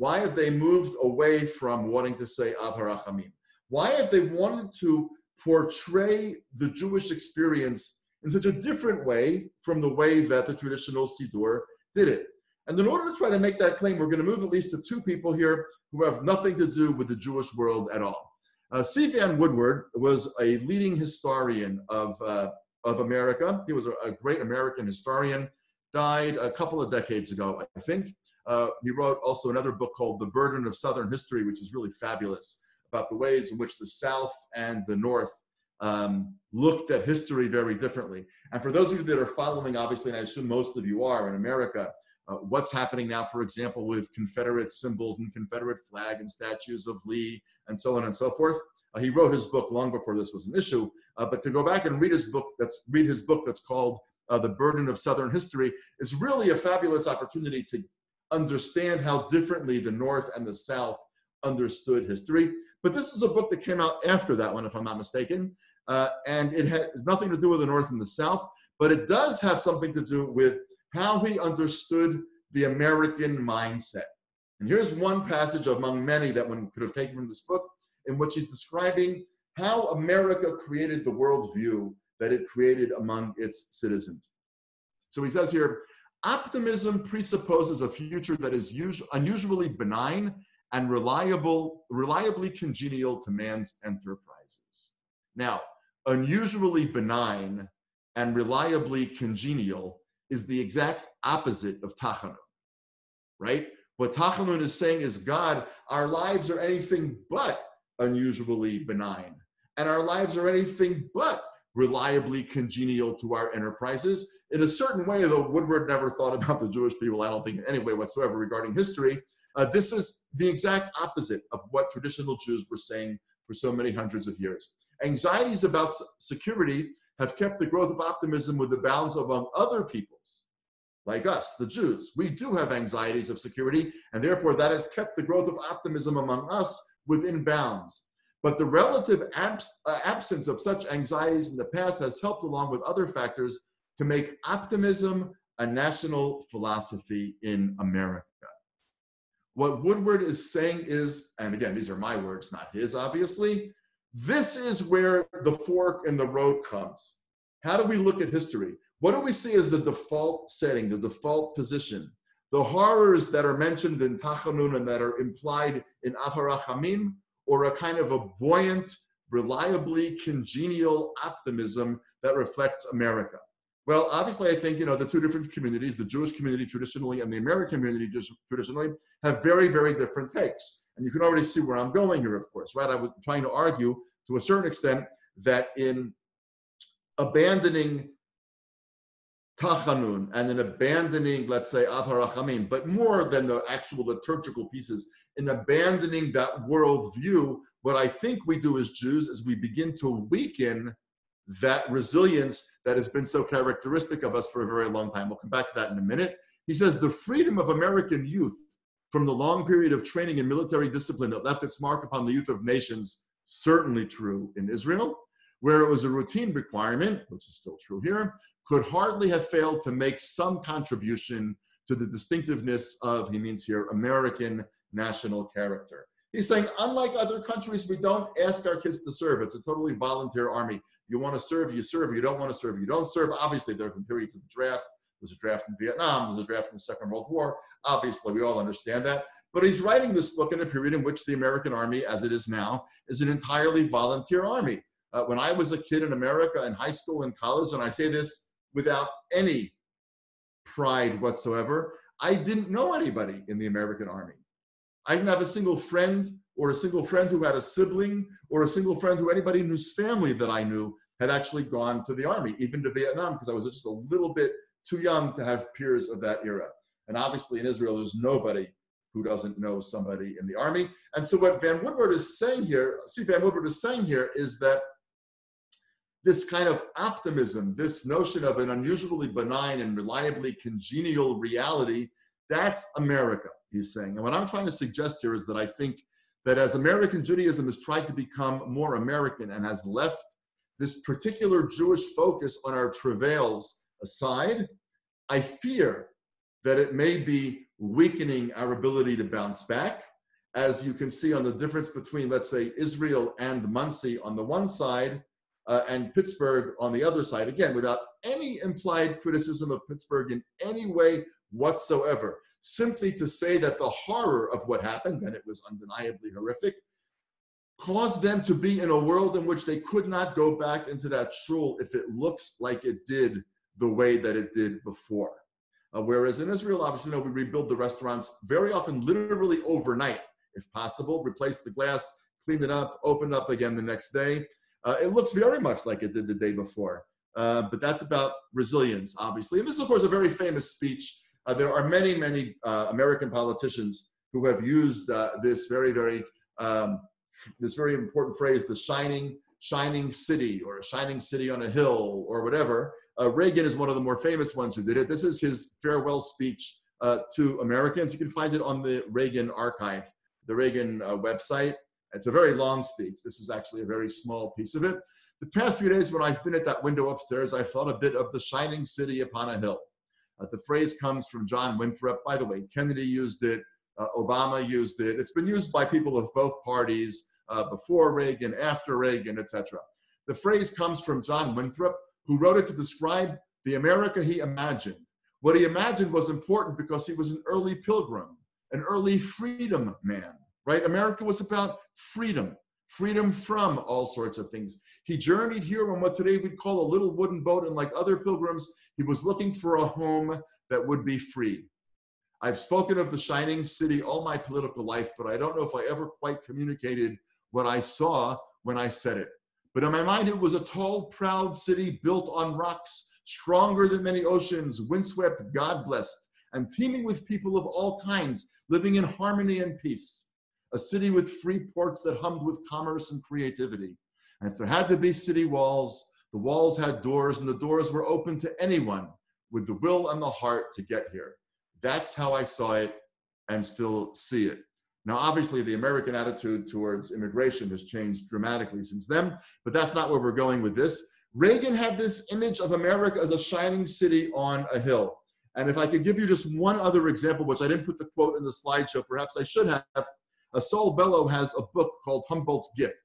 Speaker 3: Why have they moved away from wanting to say Av HaRachamim? Why have they wanted to portray the Jewish experience in such a different way from the way that the traditional Siddur did it? And in order to try to make that claim, we're going to move at least to two people here who have nothing to do with the Jewish world at all. Uh, C. Vann Woodward was a leading historian of, uh, of America. He was a, a, great American historian, died a couple of decades ago, I think. Uh, he wrote also another book called The Burden of Southern History, which is really fabulous about the ways in which the South and the North um, looked at history very differently. And for those of you that are following, obviously, and I assume most of you are in America, uh, what's happening now, for example, with Confederate symbols and Confederate flag and statues of Lee and so on and so forth. Uh, he wrote his book long before this was an issue, uh, but to go back and read his book, that's read his book that's called uh, "The Burden of Southern History" is really a fabulous opportunity to understand how differently the North and the South understood history. But this is a book that came out after that one, if I'm not mistaken, uh, and it has nothing to do with the North and the South, but it does have something to do with how he understood the American mindset. And here's one passage among many that one could have taken from this book in which he's describing how America created the worldview that it created among its citizens. So he says here, optimism presupposes a future that is unusually benign and reliable, reliably congenial to man's enterprises. Now, unusually benign and reliably congenial is the exact opposite of tachanun, right? What tachanun is saying is, God, our lives are anything but unusually benign, and our lives are anything but reliably congenial to our enterprises. In a certain way, though Woodward never thought about the Jewish people, I don't think, in any way whatsoever regarding history, uh, this is the exact opposite of what traditional Jews were saying for so many hundreds of years. Anxieties about security have kept the growth of optimism with the bounds among other peoples, like us, the Jews. We do have anxieties of security, and therefore that has kept the growth of optimism among us within bounds. But the relative abs- uh, absence of such anxieties in the past has helped, along with other factors, to make optimism a national philosophy in America. What Woodward is saying is, and again, these are my words, not his, obviously, this is where the fork in the road comes. How do we look at history? What do we see as the default setting, the default position? The horrors that are mentioned in Tachanun and that are implied in Av HaRachamim, or a kind of a buoyant, reliably congenial optimism that reflects America? Well, obviously, I think you know the two different communities, the Jewish community traditionally and the American community just traditionally, have very, very different takes. And you can already see where I'm going here, of course, right? I was trying to argue to a certain extent that in abandoning Tachanun and in abandoning, let's say, Av HaRachamim, but more than the actual liturgical pieces, in abandoning that worldview, what I think we do as Jews is we begin to weaken that resilience that has been so characteristic of us for a very long time. We'll come back to that in a minute. He says the freedom of American youth from the long period of training in military discipline that left its mark upon the youth of nations, certainly true in Israel, where it was a routine requirement, which is still true here, could hardly have failed to make some contribution to the distinctiveness of, he means here, American national character. He's saying, unlike other countries, we don't ask our kids to serve. It's a totally volunteer army. You want to serve, you serve. You don't want to serve, you don't serve. Obviously, there have been periods of the draft. There's a draft in Vietnam. There's a draft in the Second World War. Obviously, we all understand that. But he's writing this book in a period in which the American army, as it is now, is an entirely volunteer army. Uh, when I was a kid in America in high school and college, and I say this without any pride whatsoever, I didn't know anybody in the American army. I didn't have a single friend or a single friend who had a sibling or a single friend who anybody in whose family that I knew had actually gone to the army, even to Vietnam, because I was just a little bit too young to have peers of that era. And obviously in Israel, there's nobody who doesn't know somebody in the army. And so what Vann Woodward is saying here, see, Vann Woodward is saying here is that this kind of optimism, this notion of an unusually benign and reliably congenial reality, that's America he's saying. And what I'm trying to suggest here is that I think that as American Judaism has tried to become more American and has left this particular Jewish focus on our travails aside, I fear that it may be weakening our ability to bounce back. As you can see on the difference between, let's say, Israel and Monsey on the one side uh, and Pittsburgh on the other side, again, without any implied criticism of Pittsburgh in any way whatsoever simply to say that the horror of what happened, and it was undeniably horrific, caused them to be in a world in which they could not go back into that shul if it looks like it did the way that it did before. Uh, whereas in Israel, obviously, you know, we rebuild the restaurants very often, literally overnight, if possible, replace the glass, clean it up, open up again the next day. Uh, it looks very much like it did the day before. Uh, but that's about resilience, obviously. And this is, of course, a very famous speech. Uh, there are many, many uh, American politicians who have used uh, this very, very, um, this very important phrase, the shining, shining city, or a shining city on a hill, or whatever. Uh, Reagan is one of the more famous ones who did it. This is his farewell speech to Americans. You can find it on the Reagan archive, the Reagan website. It's a very long speech. This is actually a very small piece of it. The past few days, when I've been at that window upstairs, I thought a bit of the shining city upon a hill. Uh, the phrase comes from John Winthrop. By the way, Kennedy used it, uh, Obama used it. It's been used by people of both parties uh, before Reagan, after Reagan, etc. The phrase comes from John Winthrop, who wrote it to describe the America he imagined. What he imagined was important because he was an early pilgrim, an early freedom man, right? America was about freedom freedom from all sorts of things. He journeyed here on what today we'd call a little wooden boat, and like other pilgrims, he was looking for a home that would be free. I've spoken of the shining city all my political life, but I don't know if I ever quite communicated what I saw when I said it. But in my mind, it was a tall, proud city built on rocks, stronger than many oceans, windswept, God blessed, and teeming with people of all kinds, living in harmony and peace a city with free ports that hummed with commerce and creativity. And if there had to be city walls, the walls had doors, and the doors were open to anyone with the will and the heart to get here. That's how I saw it and still see it. Now, obviously, the American attitude towards immigration has changed dramatically since then, but that's not where we're going with this. Reagan had this image of America as a shining city on a hill. And if I could give you just one other example, which I didn't put the quote in the slideshow, perhaps I should have, Saul Bellow has a book called Humboldt's Gift,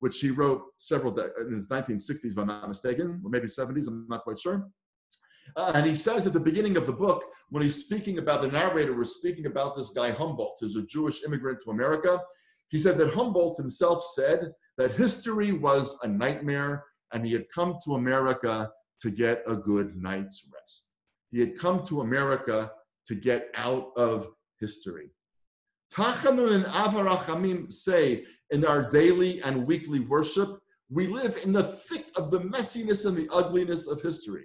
Speaker 3: which he wrote several de- in the 1960s, if I'm not mistaken, or maybe 70s, I'm not quite sure. Uh, and he says at the beginning of the book, when he's speaking about the narrator, was speaking about this guy Humboldt, who's a Jewish immigrant to America. He said that Humboldt himself said that history was a nightmare and he had come to America to get a good night's rest. He had come to America to get out of history. Tachanun and Av HaRachamim say in our daily and weekly worship, we live in the thick of the messiness and the ugliness of history.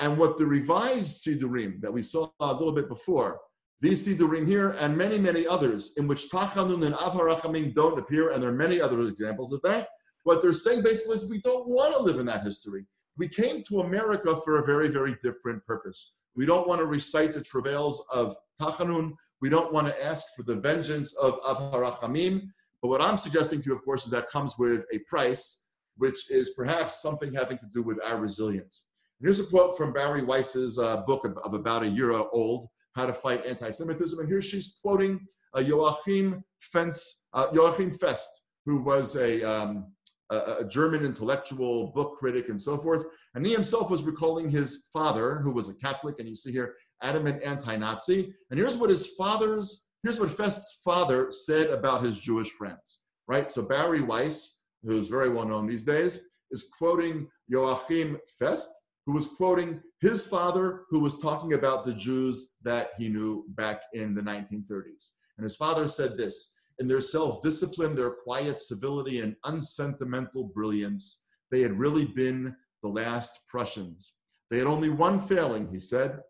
Speaker 3: And what the revised Sidurim that we saw a little bit before, these Sidurim here and many, many others in which Tachanun and Av HaRachamim don't appear, and there are many other examples of that, what they're saying basically is we don't want to live in that history. We came to America for a very, very different purpose. We don't want to recite the travails of Tachanun. We don't want to ask for the vengeance of Av HaRachamim. But what I'm suggesting to you, of course, is that comes with a price, which is perhaps something having to do with our resilience. Here's a quote from Bari Weiss's uh, book of, of, about a year old, How to Fight Anti-Semitism. And here she's quoting uh, Joachim, Fentz, uh, Joachim Fest, who was a, um, a German intellectual, book critic, and so forth. And he himself was recalling his father, who was a Catholic, and you see here adamant anti-Nazi. And here's what his father's, here's what Fest's father said about his Jewish friends, right? So Bari Weiss, who's very well known these days, is quoting Joachim Fest, who was quoting his father, who was talking about the Jews that he knew back in the 1930s. And his father said this in their self discipline, their quiet civility, and unsentimental brilliance, they had really been the last Prussians. They had only one failing, he said,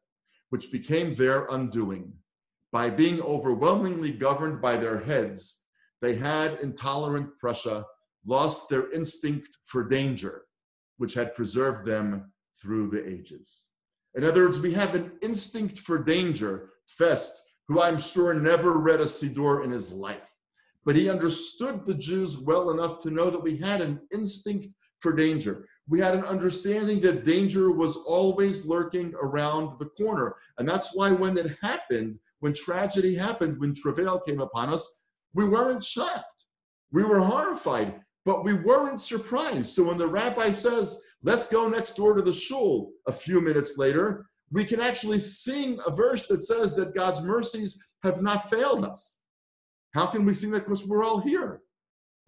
Speaker 3: which became their undoing. By being overwhelmingly governed by their heads, they had intolerant Prussia lost their instinct for danger, which had preserved them through the ages. In other words, we have an instinct for danger. Fest, who I'm sure never read a Siddur in his life, but he understood the Jews well enough to know that we had an instinct for danger we had an understanding that danger was always lurking around the corner. And that's why when it happened, when tragedy happened, when travail came upon us, we weren't shocked. We were horrified, but we weren't surprised. So when the rabbi says, let's go next door to the shul a few minutes later, we can actually sing a verse that says that God's mercies have not failed us. How can we sing that? Because we're all here.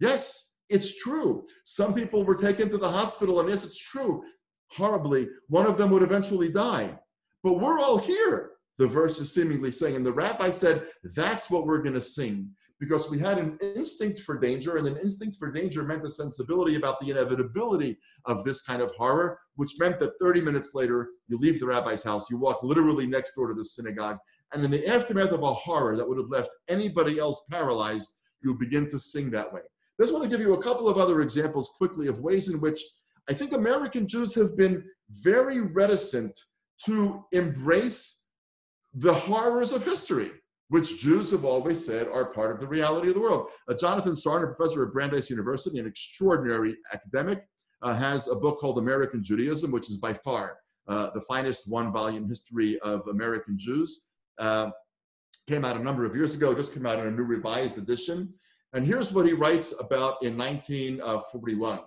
Speaker 3: Yes, It's true. Some people were taken to the hospital, and yes, it's true, horribly. One of them would eventually die. But we're all here, the verse is seemingly saying. And the rabbi said, that's what we're going to sing because we had an instinct for danger, and an instinct for danger meant a sensibility about the inevitability of this kind of horror, which meant that 30 minutes later, you leave the rabbi's house, you walk literally next door to the synagogue, and in the aftermath of a horror that would have left anybody else paralyzed, you begin to sing that way. I just want to give you a couple of other examples quickly of ways in which I think American Jews have been very reticent to embrace the horrors of history which Jews have always said are part of the reality of the world. Uh, Jonathan Sarna, professor at Brandeis University, an extraordinary academic, uh, has a book called American Judaism, which is by far uh, the finest one volume history of American Jews. Uh, came out a number of years ago, just came out in a new revised edition. And here's what he writes about in 1941.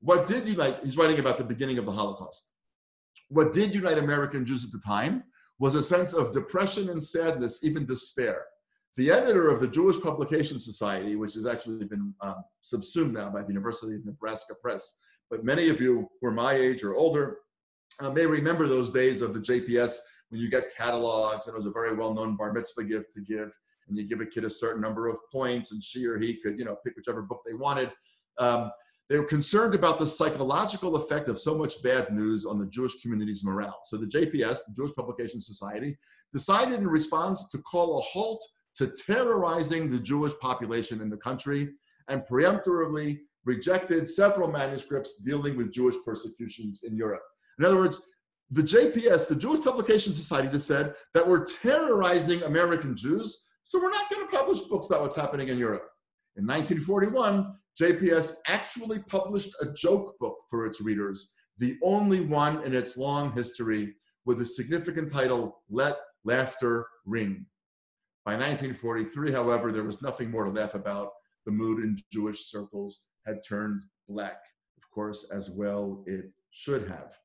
Speaker 3: What did unite, he's writing about the beginning of the Holocaust. What did unite American Jews at the time was a sense of depression and sadness, even despair. The editor of the Jewish Publication Society, which has actually been um, subsumed now by the University of Nebraska Press, but many of you who are my age or older uh, may remember those days of the JPS when you get catalogs and it was a very well-known bar mitzvah gift to give, and you give a kid a certain number of points, and she or he could, you know, pick whichever book they wanted. Um, they were concerned about the psychological effect of so much bad news on the Jewish community's morale. So the JPS, the Jewish Publication Society, decided in response to call a halt to terrorizing the Jewish population in the country and preemptively rejected several manuscripts dealing with Jewish persecutions in Europe. In other words, the JPS, the Jewish Publication Society, just said that we're terrorizing American Jews, so we're not going to publish books about what's happening in Europe. In 1941, JPS actually published a joke book for its readers, the only one in its long history with the significant title, Let Laughter Ring. By 1943, however, there was nothing more to laugh about. The mood in Jewish circles had turned black, of course, as well it should have.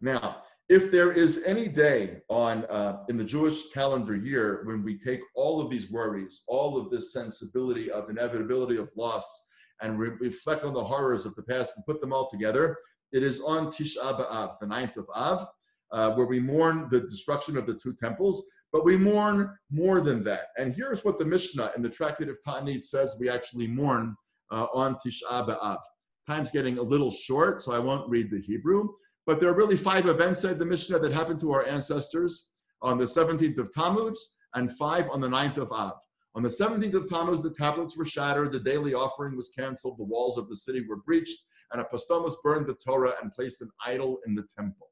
Speaker 3: Now, if there is any day on uh, in the Jewish calendar year when we take all of these worries, all of this sensibility of inevitability of loss, and re- reflect on the horrors of the past and put them all together. It is on Tisha B'Av, the ninth of Av, uh, where we mourn the destruction of the two temples, but we mourn more than that. And here's what the Mishnah in the Tractate of Ta'anit says we actually mourn uh, on Tisha B'Av. Time's getting a little short, so I won't read the Hebrew, but there are really five events, said the Mishnah, that happened to our ancestors on the 17th of Tammuz and five on the 9th of Av. On the 17th of Tammuz, the tablets were shattered, the daily offering was canceled, the walls of the city were breached, and Apostomus burned the Torah and placed an idol in the temple.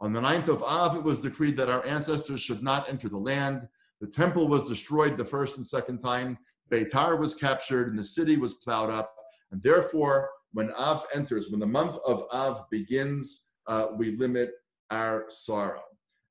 Speaker 3: On the 9th of Av, it was decreed that our ancestors should not enter the land. The temple was destroyed the first and second time. Beitar was captured, and the city was plowed up. And therefore, when Av enters, when the month of Av begins, uh, we limit our sorrow.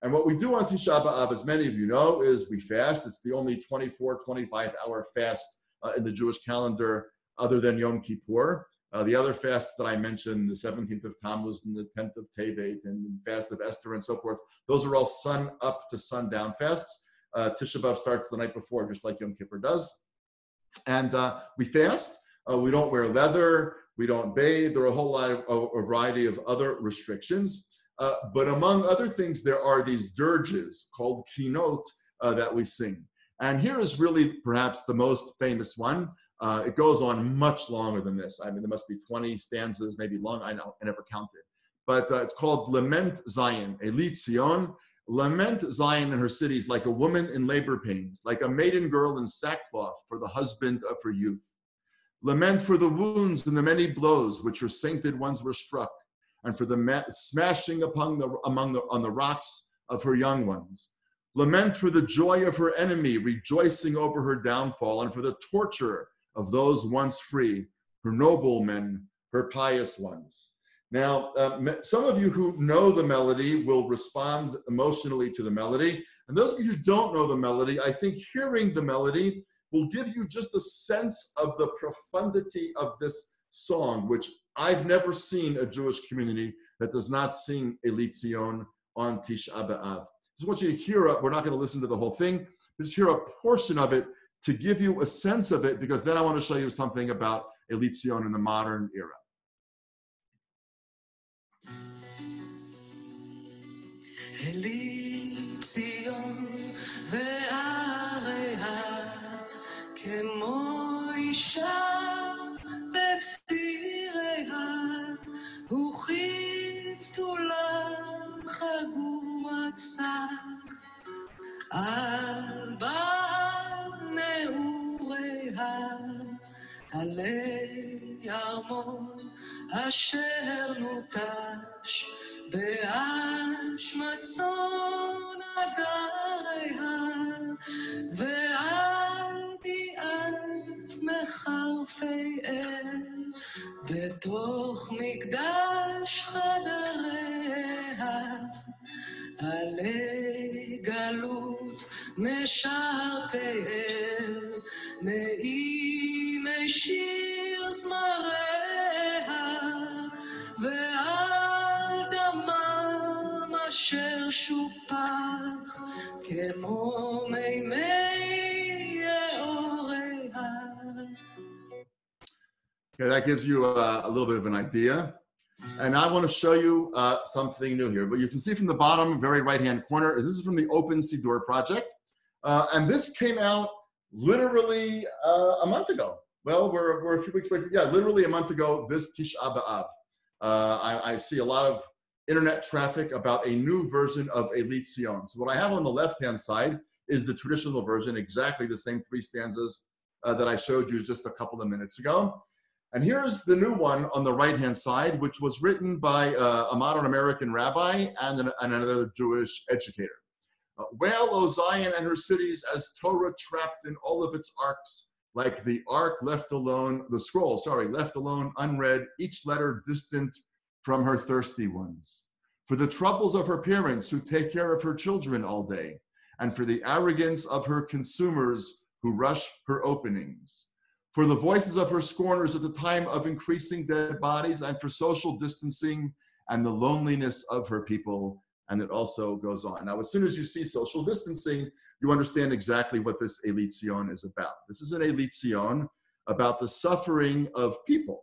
Speaker 3: And what we do on Tisha B'Av, as many of you know, is we fast. It's the only 24, 25 hour fast uh, in the Jewish calendar other than Yom Kippur. Uh, the other fasts that I mentioned, the 17th of Tammuz and the 10th of Tevet and the fast of Esther and so forth, those are all sun up to sundown fasts. Uh, Tisha B'Av starts the night before, just like Yom Kippur does. And uh, we fast. Uh, we don't wear leather. We don't bathe. There are a whole lot of a variety of other restrictions. Uh, but among other things, there are these dirges called kinot uh, that we sing. And here is really perhaps the most famous one. Uh, it goes on much longer than this. I mean, there must be 20 stanzas, maybe long. I know, I never counted. But uh, it's called Lament Zion, Eli Tziyon. Lament Zion and her cities like a woman in labor pains, like a maiden girl in sackcloth for the husband of her youth. Lament for the wounds and the many blows which her sainted ones were struck and for the ma- smashing upon the, among the, on the rocks of her young ones. Lament for the joy of her enemy, rejoicing over her downfall, and for the torture of those once free, her noblemen, her pious ones. Now, uh, some of you who know the melody will respond emotionally to the melody. And those of you who don't know the melody, I think hearing the melody will give you just a sense of the profundity of this song, which I've never seen a Jewish community that does not sing Eli Tziyon on Tisha B'Av. Just want you to hear a—we're not going to listen to the whole thing. Just hear a portion of it to give you a sense of it, because then I want to show you something about Eli Tziyon in the modern era. Eli Tziyon. גורצק על בעל נעוריה, עלי ארמון אשר נוטש בהשמצון עדריה, ועל ביאת מחרפי אל, בתוך מקדש חדריה, עלי גלות משרתי אל, נעימי שיר זמריה, ועל דמם אשר שופח כמו מימי יאוריה. Okay, that gives you a, a little bit of an idea. and I want to show you uh, something new here. But you can see from the bottom, very right-hand corner, this is from the Open Siddur project. Uh, and this came out literally uh, a month ago. Well, we're, we're a few weeks away from, yeah, literally a month ago, this Tisha B'Av. Uh, I, I, see a lot of internet traffic about a new version of Eli Tziyon. So what I have on the left-hand side is the traditional version, exactly the same three stanzas uh, that I showed you just a couple of minutes ago. And here's the new one on the right-hand side, which was written by uh, a modern American rabbi and, an, and another Jewish educator. Uh, Wail, O Zion, and her cities as Torah trapped in all of its arcs, like the ark left alone, the scroll, sorry, left alone, unread, each letter distant from her thirsty ones. For the troubles of her parents who take care of her children all day, and for the arrogance of her consumers who rush her openings for the voices of her scorners at the time of increasing dead bodies, and for social distancing and the loneliness of her people. And it also goes on. Now, as soon as you see social distancing, you understand exactly what this Eli Tziyon is about. This is an Eli Tziyon about the suffering of people,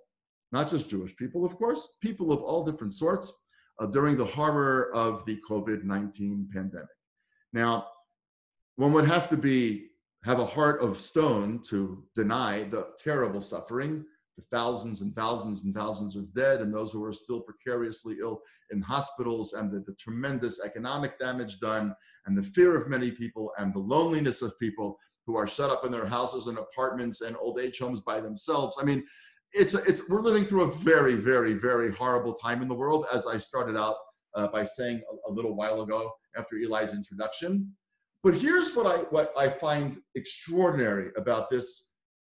Speaker 3: not just Jewish people, of course, people of all different sorts uh, during the horror of the COVID 19 pandemic. Now, one would have to be have a heart of stone to deny the terrible suffering, the thousands and thousands and thousands of dead, and those who are still precariously ill in hospitals, and the, the tremendous economic damage done, and the fear of many people, and the loneliness of people who are shut up in their houses and apartments and old age homes by themselves. I mean, it's it's we're living through a very very very horrible time in the world as i started out uh, by saying a, a, little while ago after eli's introduction but here's what I, what I find extraordinary about this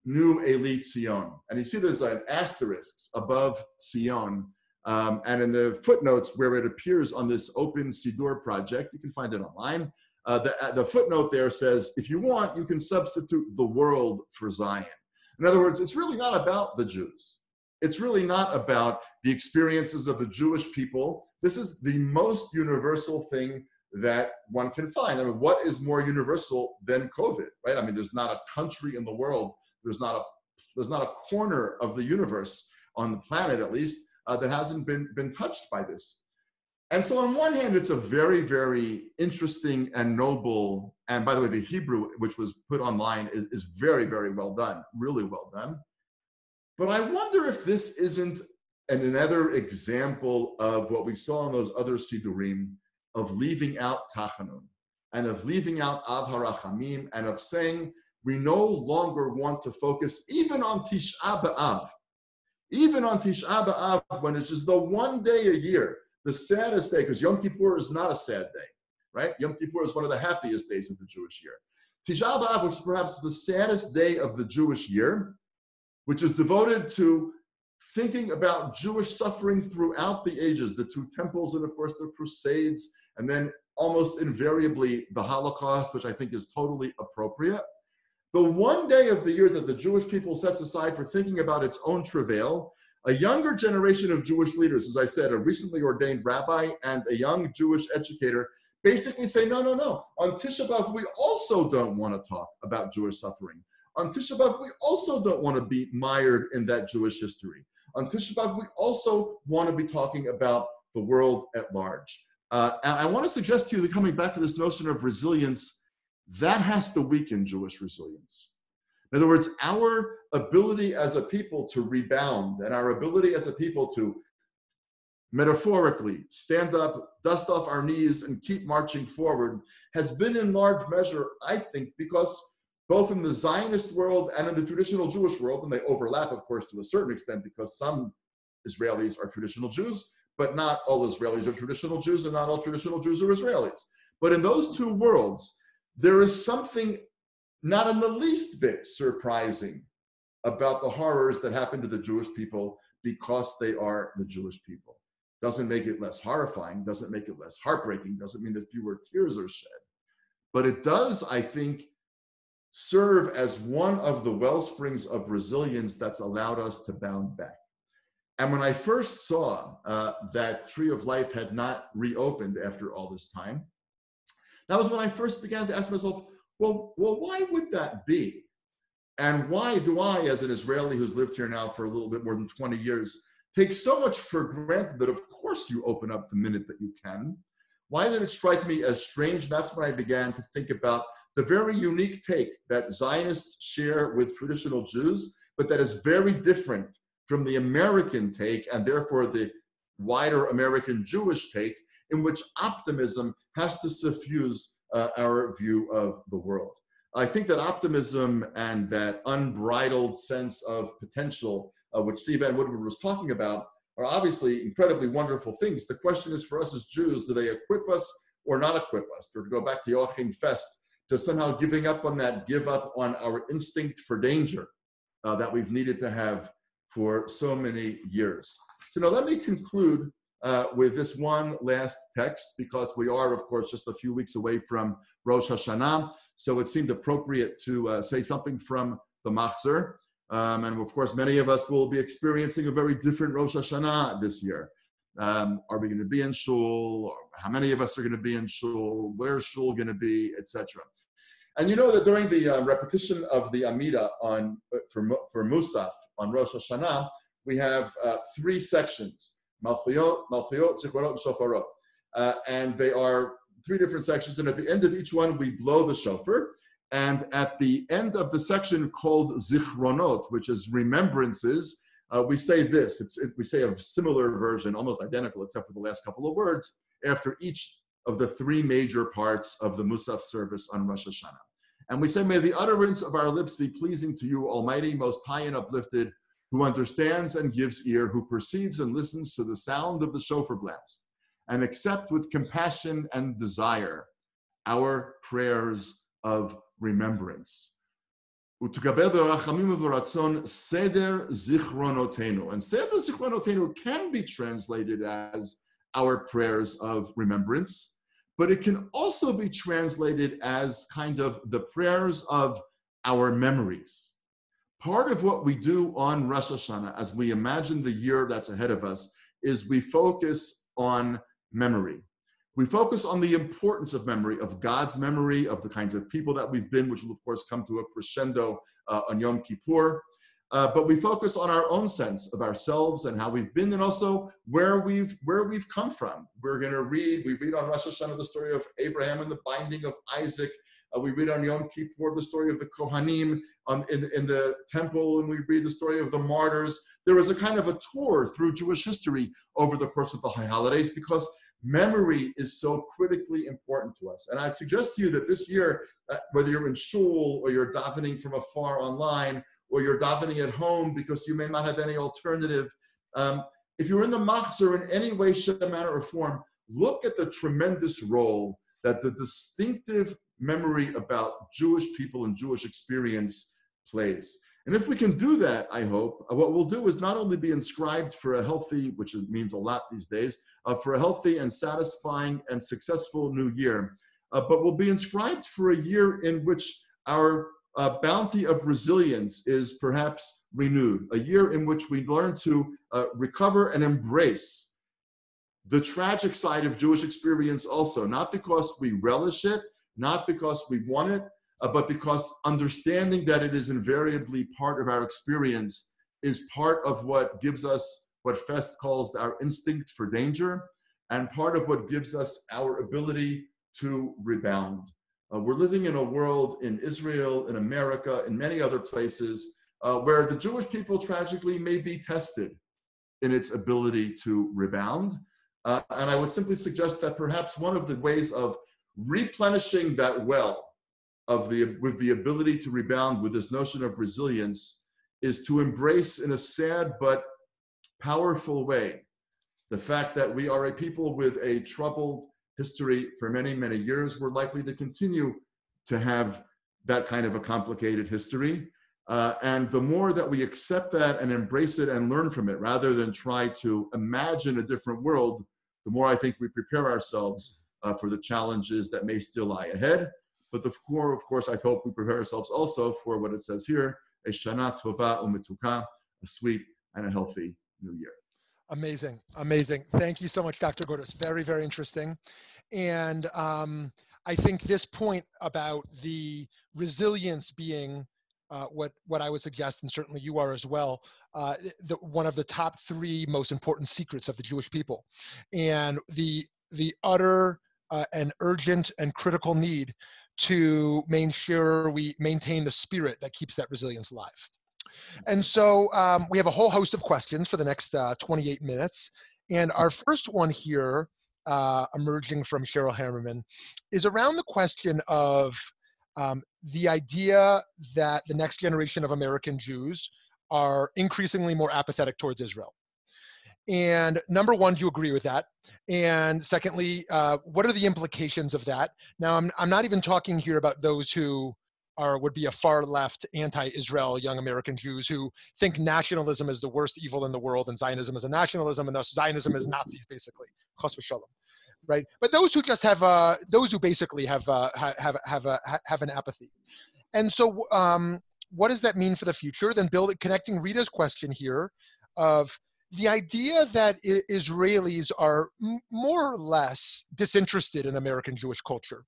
Speaker 3: new Eli Tziyon. And you see there's an asterisk above Zion. Um, and in the footnotes where it appears on this open Siddur project, you can find it online. Uh, the, uh, the footnote there says, if you want, you can substitute the world for Zion. In other words, it's really not about the Jews. It's really not about the experiences of the Jewish people. This is the most universal thing that one can find. I mean, what is more universal than COVID, right? I mean, there's not a country in the world, there's not a there's not a corner of the universe on the planet, at least, uh, that hasn't been been touched by this. And so, on one hand, it's a very, very interesting and noble. And by the way, the Hebrew, which was put online, is, is very, very well done, really well done. But I wonder if this isn't another example of what we saw in those other Sidurim, of leaving out Tachanun and of leaving out Av HaRachamim and of saying we no longer want to focus even on Tisha B'Av, even on Tisha B'Av when it's just the one day a year, the saddest day, because Yom Kippur is not a sad day, right? Yom Kippur is one of the happiest days of the Jewish year. Tisha B'Av, which is perhaps the saddest day of the Jewish year, which is devoted to thinking about Jewish suffering throughout the ages, the two temples, and of course the Crusades, and then almost invariably the Holocaust, which I think is totally appropriate. The one day of the year that the Jewish people sets aside for thinking about its own travail, a younger generation of Jewish leaders, as I said, a recently ordained rabbi and a young Jewish educator, basically say, no, no, no. On Tisha B'Av, we also don't want to talk about Jewish suffering. On Tisha B'Av, we also don't want to be mired in that Jewish history. On Tisha B'Av, we also want to be talking about the world at large. Uh, and I want to suggest to you that coming back to this notion of resilience, that has to weaken Jewish resilience. In other words, our ability as a people to rebound and our ability as a people to metaphorically stand up, dust off our knees, and keep marching forward has been in large measure, I think, because both in the Zionist world and in the traditional Jewish world, and they overlap, of course, to a certain extent, because some Israelis are traditional Jews, but not all Israelis are traditional Jews, and not all traditional Jews are Israelis. But in those two worlds, there is something not in the least bit surprising about the horrors that happen to the Jewish people because they are the Jewish people. Doesn't make it less horrifying, doesn't make it less heartbreaking, doesn't mean that fewer tears are shed. But it does, I think, serve as one of the well springs of resilience that's allowed us to bound back. And when I first saw uh, that Tree of Life had not reopened after all this time, that was when I first began to ask myself, well, well, why would that be? And why do I, as an Israeli who's lived here now for a little bit more than 20 years, take so much for granted that of course you open up the minute that you can? Why did it strike me as strange? That's when I began to think about the very unique take that Zionists share with traditional Jews, but that is very different from the American take and therefore the wider American Jewish take, in which optimism has to suffuse uh, our view of the world. I think that optimism and that unbridled sense of potential, uh, which C. Vann Woodward was talking about, are obviously incredibly wonderful things. The question is for us as Jews, do they equip us or not equip us? Or to go back to Joachim Fest, to somehow giving up on that, give up on our instinct for danger uh, that we've needed to have for so many years. So now let me conclude uh, with this one last text because we are, of course, just a few weeks away from Rosh Hashanah. So it seemed appropriate to uh, say something from the Machzor. Um, and of course, many of us will be experiencing a very different Rosh Hashanah this year. Um, are we going to be in shul? how many of us are going to be in shul? Where's shul going to be, etc. And you know that during the uh, repetition of the Amida on for for Musaf on Rosh Hashanah, we have uh, three sections. Malchiyot, Malchiyot, Zichronot, and Shofarot. Uh, and they are three different sections. And at the end of each one, we blow the shofar. And at the end of the section called Zichronot, which is remembrances, uh, we say this. It's, it, we say a similar version, almost identical, except for the last couple of words, after each of the three major parts of the Musaf service on Rosh Hashanah. And we say, May the utterance of our lips be pleasing to you, Almighty, most high and uplifted, who understands and gives ear, who perceives and listens to the sound of the shofar blast, and accept with compassion and desire our prayers of remembrance. And seder zichronotenu can be translated as our prayers of remembrance, but it can also be translated as kind of the prayers of our memories part of what we do on Rosh Hashanah as we imagine the year that's ahead of us is we focus on memory. We focus on the importance of memory, of God's memory, of the kinds of people that we've been, which will, of course, come to a crescendo uh, on Yom Kippur. Uh, but we focus on our own sense of ourselves and how we've been, and also where we've where we've come from. We're going to read. We read on Rosh Hashanah the story of Abraham and the binding of Isaac uh, we read on Yom Kippur the story of the Kohanim um, in, in the temple, and we read the story of the martyrs. There is a kind of a tour through Jewish history over the course of the high holidays because memory is so critically important to us. And I suggest to you that this year, uh, whether you're in shul or you're davening from afar online or you're davening at home because you may not have any alternative, um, if you're in the machzor in any way, shape, manner, or form, look at the tremendous role that the distinctive memory about Jewish people and Jewish experience plays. And if we can do that, I hope, uh, what we'll do is not only be inscribed for a healthy, which means a lot these days, uh, for a healthy and satisfying and successful new year, uh, but we'll be inscribed for a year in which our uh, bounty of resilience is perhaps renewed, a year in which we learn to uh, recover and embrace the tragic side of Jewish experience also, not because we relish it, not because we want it, uh, but because understanding that it is invariably part of our experience is part of what gives us what Fest calls our instinct for danger and part of what gives us our ability to rebound. Uh, we're living in a world in Israel, in America, in many other places uh, where the Jewish people tragically may be tested in its ability to rebound. Uh, and I would simply suggest that perhaps one of the ways of replenishing that well of the with the ability to rebound with this notion of resilience is to embrace in a sad but powerful way the fact that we are a people with a troubled history for many many years we're likely to continue to have that kind of a complicated history uh, and the more that we accept that and embrace it and learn from it rather than try to imagine a different world the more i think we prepare ourselves uh, for the challenges that may still lie ahead but the core, of course, I hope we prepare ourselves also for what it says here, a Shana Tova Umetuka, a sweet and a healthy new year.
Speaker 1: Amazing, amazing. Thank you so much, Dr. Gordis. Very, very interesting. And um, I think this point about the resilience being uh, what what I would suggest, and certainly you are as well, uh, the, one of the top three most important secrets of the Jewish people, and the the utter uh, and urgent and critical need to make sure we maintain the spirit that keeps that resilience alive. And so um, we have a whole host of questions for the next uh, 28 minutes. And our first one here, uh, emerging from Cheryl Hammerman, is around the question of um, the idea that the next generation of American Jews are increasingly more apathetic towards Israel. And number one, do you agree with that? And secondly, uh, what are the implications of that? Now, I'm, I'm not even talking here about those who are would be a far left anti-Israel young American Jews who think nationalism is the worst evil in the world and Zionism is a nationalism and thus Zionism is Nazis basically. Right, but those who just have uh, those who basically have uh, have have a, have an apathy, and so um, what does that mean for the future? Then build connecting Rita's question here of the idea that Israelis are more or less disinterested in American Jewish culture.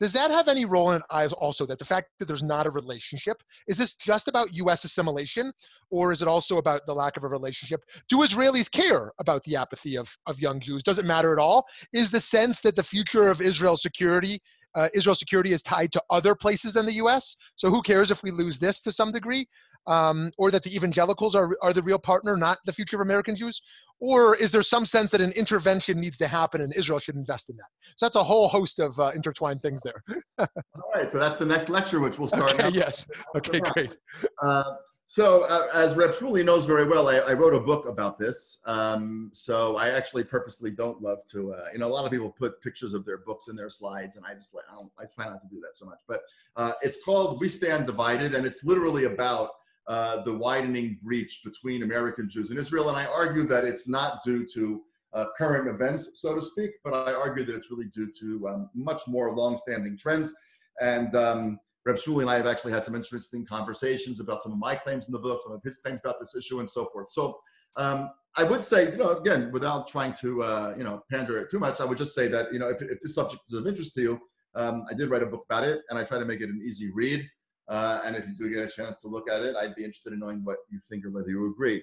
Speaker 1: Does that have any role in it also that the fact that there's not a relationship? Is this just about US assimilation or is it also about the lack of a relationship? Do Israelis care about the apathy of, of young Jews? Does it matter at all? Is the sense that the future of Israel's security uh, security is tied to other places than the U.S. So who cares if we lose this to some degree? Um, or that the evangelicals are, are the real partner, not the future of American Jews? Or is there some sense that an intervention needs to happen and Israel should invest in that? So that's a whole host of uh, intertwined things there.
Speaker 3: All right, so that's the next lecture, which we'll start.
Speaker 1: Okay, yes. Okay, great.
Speaker 3: Uh, so, uh, as Reb Shmuly knows very well, I, I, wrote a book about this. Um, so, I actually purposely don't love to, uh, you know, a lot of people put pictures of their books in their slides, and I just, I, I try not to do that so much. But uh, it's called We Stand Divided, and it's literally about uh, the widening breach between American Jews and Israel. And I argue that it's not due to uh, current events, so to speak, but I argue that it's really due to um, much more long-standing trends. And um, Reb Shmuly and I have actually had some interesting conversations about some of my claims in the book, some of his claims about this issue, and so forth. So um, I would say, you know, again, without trying to, uh, you know, pander it too much, I would just say that, you know, if, if this subject is of interest to you, um, I did write a book about it, and I try to make it an easy read. Uh, and if you do get a chance to look at it, I'd be interested in knowing what you think or whether you agree.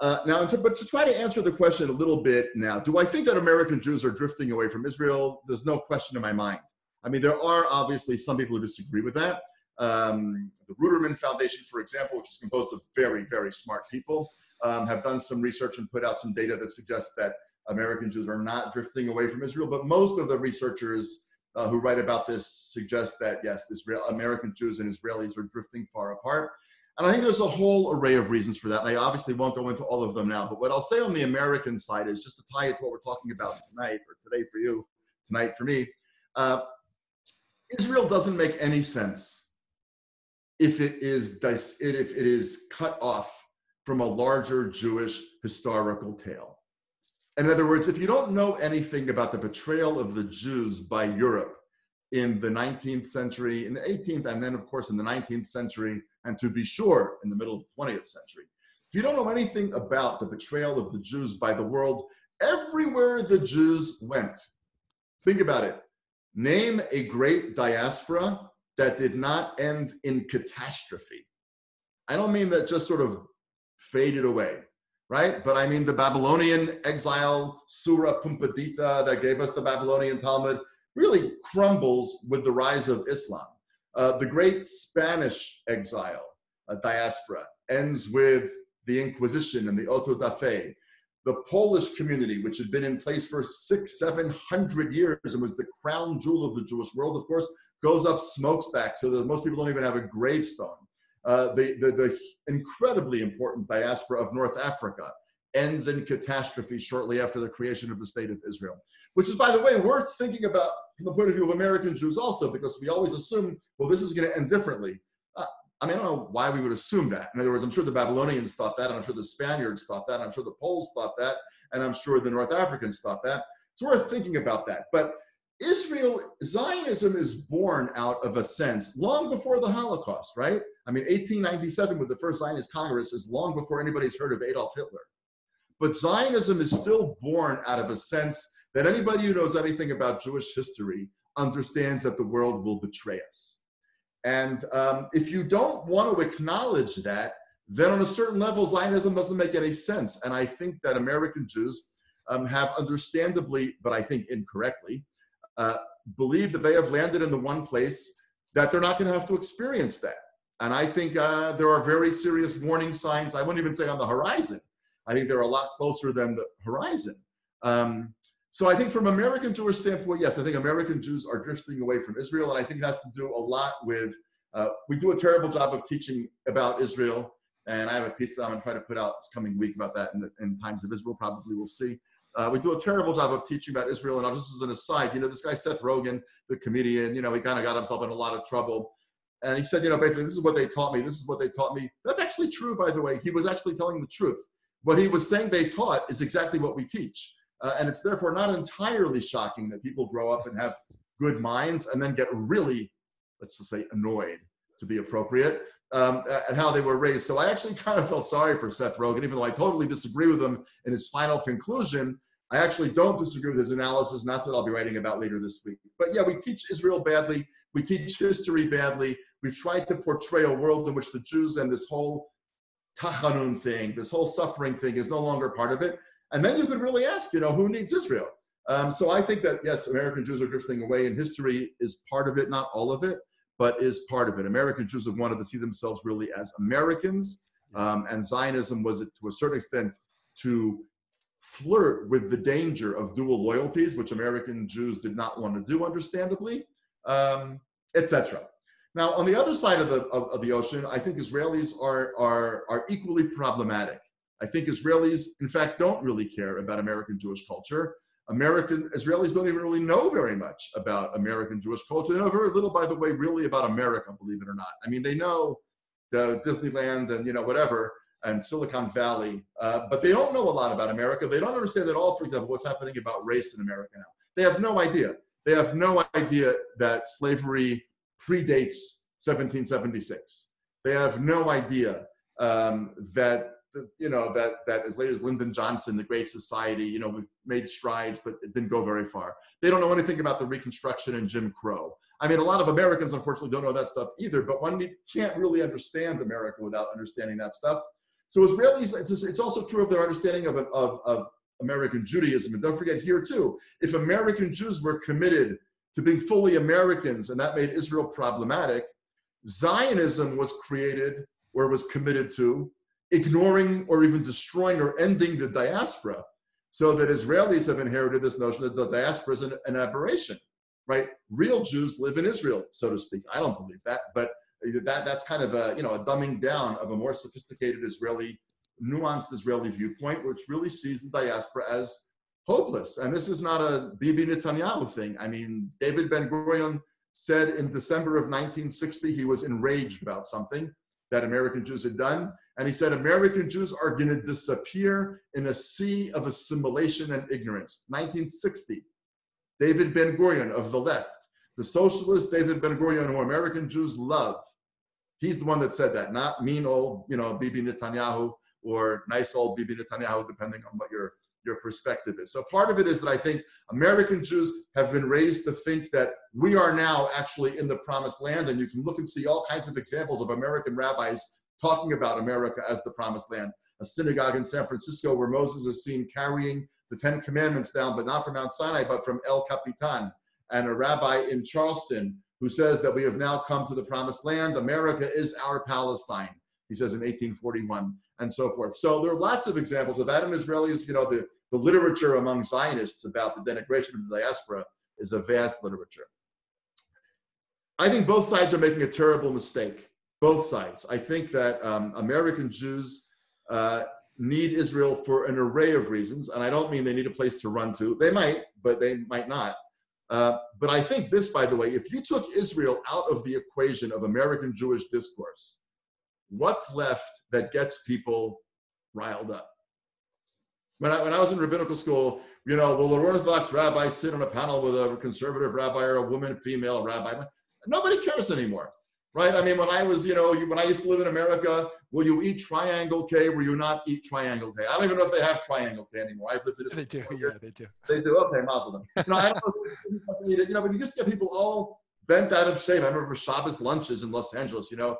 Speaker 3: Uh, now, but to try to answer the question a little bit now, do I think that American Jews are drifting away from Israel? There's no question in my mind. I mean, there are obviously some people who disagree with that. Um, the Ruderman Foundation, for example, which is composed of very, very smart people, um, have done some research and put out some data that suggests that American Jews are not drifting away from Israel. But most of the researchers uh, who write about this suggest that yes, Israel, American Jews and Israelis are drifting far apart. And I think there's a whole array of reasons for that. And I obviously won't go into all of them now. But what I'll say on the American side is just to tie it to what we're talking about tonight, or today for you, tonight for me. Uh, Israel doesn't make any sense if it is if it is cut off from a larger Jewish historical tale. In other words, if you don't know anything about the betrayal of the Jews by Europe in the 19th century, in the 18th, and then, of course, in the 19th century, and to be sure, in the middle of the 20th century, if you don't know anything about the betrayal of the Jews by the world, everywhere the Jews went. Think about it. Name a great diaspora that did not end in catastrophe. I don't mean that just sort of faded away, right? But I mean the Babylonian exile, Sura Pumbedita, that gave us the Babylonian Talmud, really crumbles with the rise of Islam. Uh, the great Spanish exile, uh, diaspora, ends with the Inquisition and the auto da fe. The Polish community, which had been in place for six, seven hundred years and was the crown jewel of the Jewish world, of course, goes up smokestack so that most people don't even have a gravestone. Uh, the, the, the incredibly important diaspora of North Africa ends in catastrophe shortly after the creation of the state of Israel, which is, by the way, worth thinking about from the point of view of American Jews also, because we always assume, well, this is going to end differently. Uh, I mean, I don't know why we would assume that. In other words, I'm sure the Babylonians thought that, and I'm sure the Spaniards thought that, I'm sure the Poles thought that, and I'm sure the North Africans thought that. It's worth thinking about that. But Israel, Zionism is born out of a sense long before the Holocaust, right? I mean, 1897 with the first Zionist Congress is long before anybody's heard of Adolf Hitler. But Zionism is still born out of a sense that anybody who knows anything about Jewish history understands that the world will betray us. And um, if you don't want to acknowledge that, then on a certain level, Zionism doesn't make any sense. And I think that American Jews um, have understandably, but I think incorrectly, uh, believe that they have landed in the one place that they're not going to have to experience that. And I think uh, there are very serious warning signs. I wouldn't even say on the horizon. I think they're a lot closer than the horizon. Um, so I think from American Jewish standpoint, yes, I think American Jews are drifting away from Israel, and I think it has to do a lot with uh, we do a terrible job of teaching about Israel, and I have a piece that I'm going to try to put out this coming week about that in, the, in Times of Israel. Probably we'll see. Uh, we do a terrible job of teaching about Israel, and just as an aside, you know, this guy Seth Rogen, the comedian, you know, he kind of got himself in a lot of trouble. And he said, you know, basically, this is what they taught me. This is what they taught me. That's actually true, by the way. He was actually telling the truth. What he was saying they taught is exactly what we teach. Uh, and it's therefore not entirely shocking that people grow up and have good minds and then get really, let's just say, annoyed to be appropriate um, at how they were raised. So I actually kind of felt sorry for Seth Rogen, even though I totally disagree with him in his final conclusion. I actually don't disagree with his analysis, and that's what I'll be writing about later this week. But yeah, we teach Israel badly. We teach history badly. We've tried to portray a world in which the Jews and this whole tachanun thing, this whole suffering thing is no longer part of it. And then you could really ask, you know, who needs Israel? Um, so I think that, yes, American Jews are drifting away, and history is part of it, not all of it but is part of it. American Jews have wanted to see themselves really as Americans, um, and Zionism was, to a certain extent, to flirt with the danger of dual loyalties, which American Jews did not want to do, understandably, um, etc. Now, on the other side of the of, of, the ocean, I think Israelis are are are equally problematic. I think Israelis, in fact, don't really care about American Jewish culture. American Israelis don't even really know very much about American Jewish culture. They know very little, by the way, really about America, believe it or not. I mean, they know the Disneyland and you know whatever and Silicon Valley, uh, but they don't know a lot about America. They don't understand at all, for example, what's happening about race in America now. They have no idea. They have no idea that slavery predates 1776. They have no idea um, that you know that that as late as Lyndon Johnson, the Great Society, you know, we've made strides, but it didn't go very far. They don't know anything about the Reconstruction and Jim Crow. I mean, a lot of Americans unfortunately don't know that stuff either. But one can't really understand America without understanding that stuff. So Israelis, it's, it's also true of their understanding of, of, of American Judaism. And don't forget here too, if American Jews were committed to being fully Americans, and that made Israel problematic, Zionism was created or was committed to ignoring or even destroying or ending the diaspora so that Israelis have inherited this notion that the diaspora is an, an, aberration, right? Real Jews live in Israel, so to speak. I don't believe that, but that that's kind of a you know a dumbing down of a more sophisticated Israeli, nuanced Israeli viewpoint, which really sees the diaspora as hopeless. And this is not a Bibi Netanyahu thing. I mean, David Ben Gurion said in December of 1960 he was enraged about something that American Jews had done. And he said, American Jews are going to disappear in a sea of assimilation and ignorance. 1960. David Ben Gurion of the left, the socialist David Ben Gurion, who American Jews love. He's the one that said that, not mean old, you know, Bibi Netanyahu or nice old Bibi Netanyahu, depending on what your your perspective is. So part of it is that I think American Jews have been raised to think that we are now actually in the promised land, and you can look and see all kinds of examples of American rabbis talking about America as the promised land. A synagogue in San Francisco where Moses is seen carrying the Ten Commandments down, but not from Mount Sinai, but from El Capitan, and a rabbi in Charleston who says that we have now come to the promised land. America is our Palestine, he says in 1841, and so forth. So there are lots of examples of that. And Israelis, you know, the, the literature among Zionists about the denigration of the diaspora is a vast literature. I think both sides are making a terrible mistake. Both sides. I think that um, American Jews uh, need Israel for an array of reasons, and I don't mean they need a place to run to. They might, but they might not. Uh, but I think this, by the way, if you took Israel out of the equation of American Jewish discourse, what's left that gets people riled up? When I, when I was in rabbinical school, you know, will a Orthodox rabbi sit on a panel with a conservative rabbi or a woman, female rabbi? Nobody cares anymore right? I mean, when I was, you know, when I used to live in America, will you eat triangle K? Will you not eat triangle K? I don't even know if they have triangle K anymore. I've lived in
Speaker 1: They do, yeah, they do.
Speaker 3: They do. Okay, Muslim. You know, I don't know. you know, but you just get people all bent out of shape. I remember Shabbos lunches in Los Angeles. You know,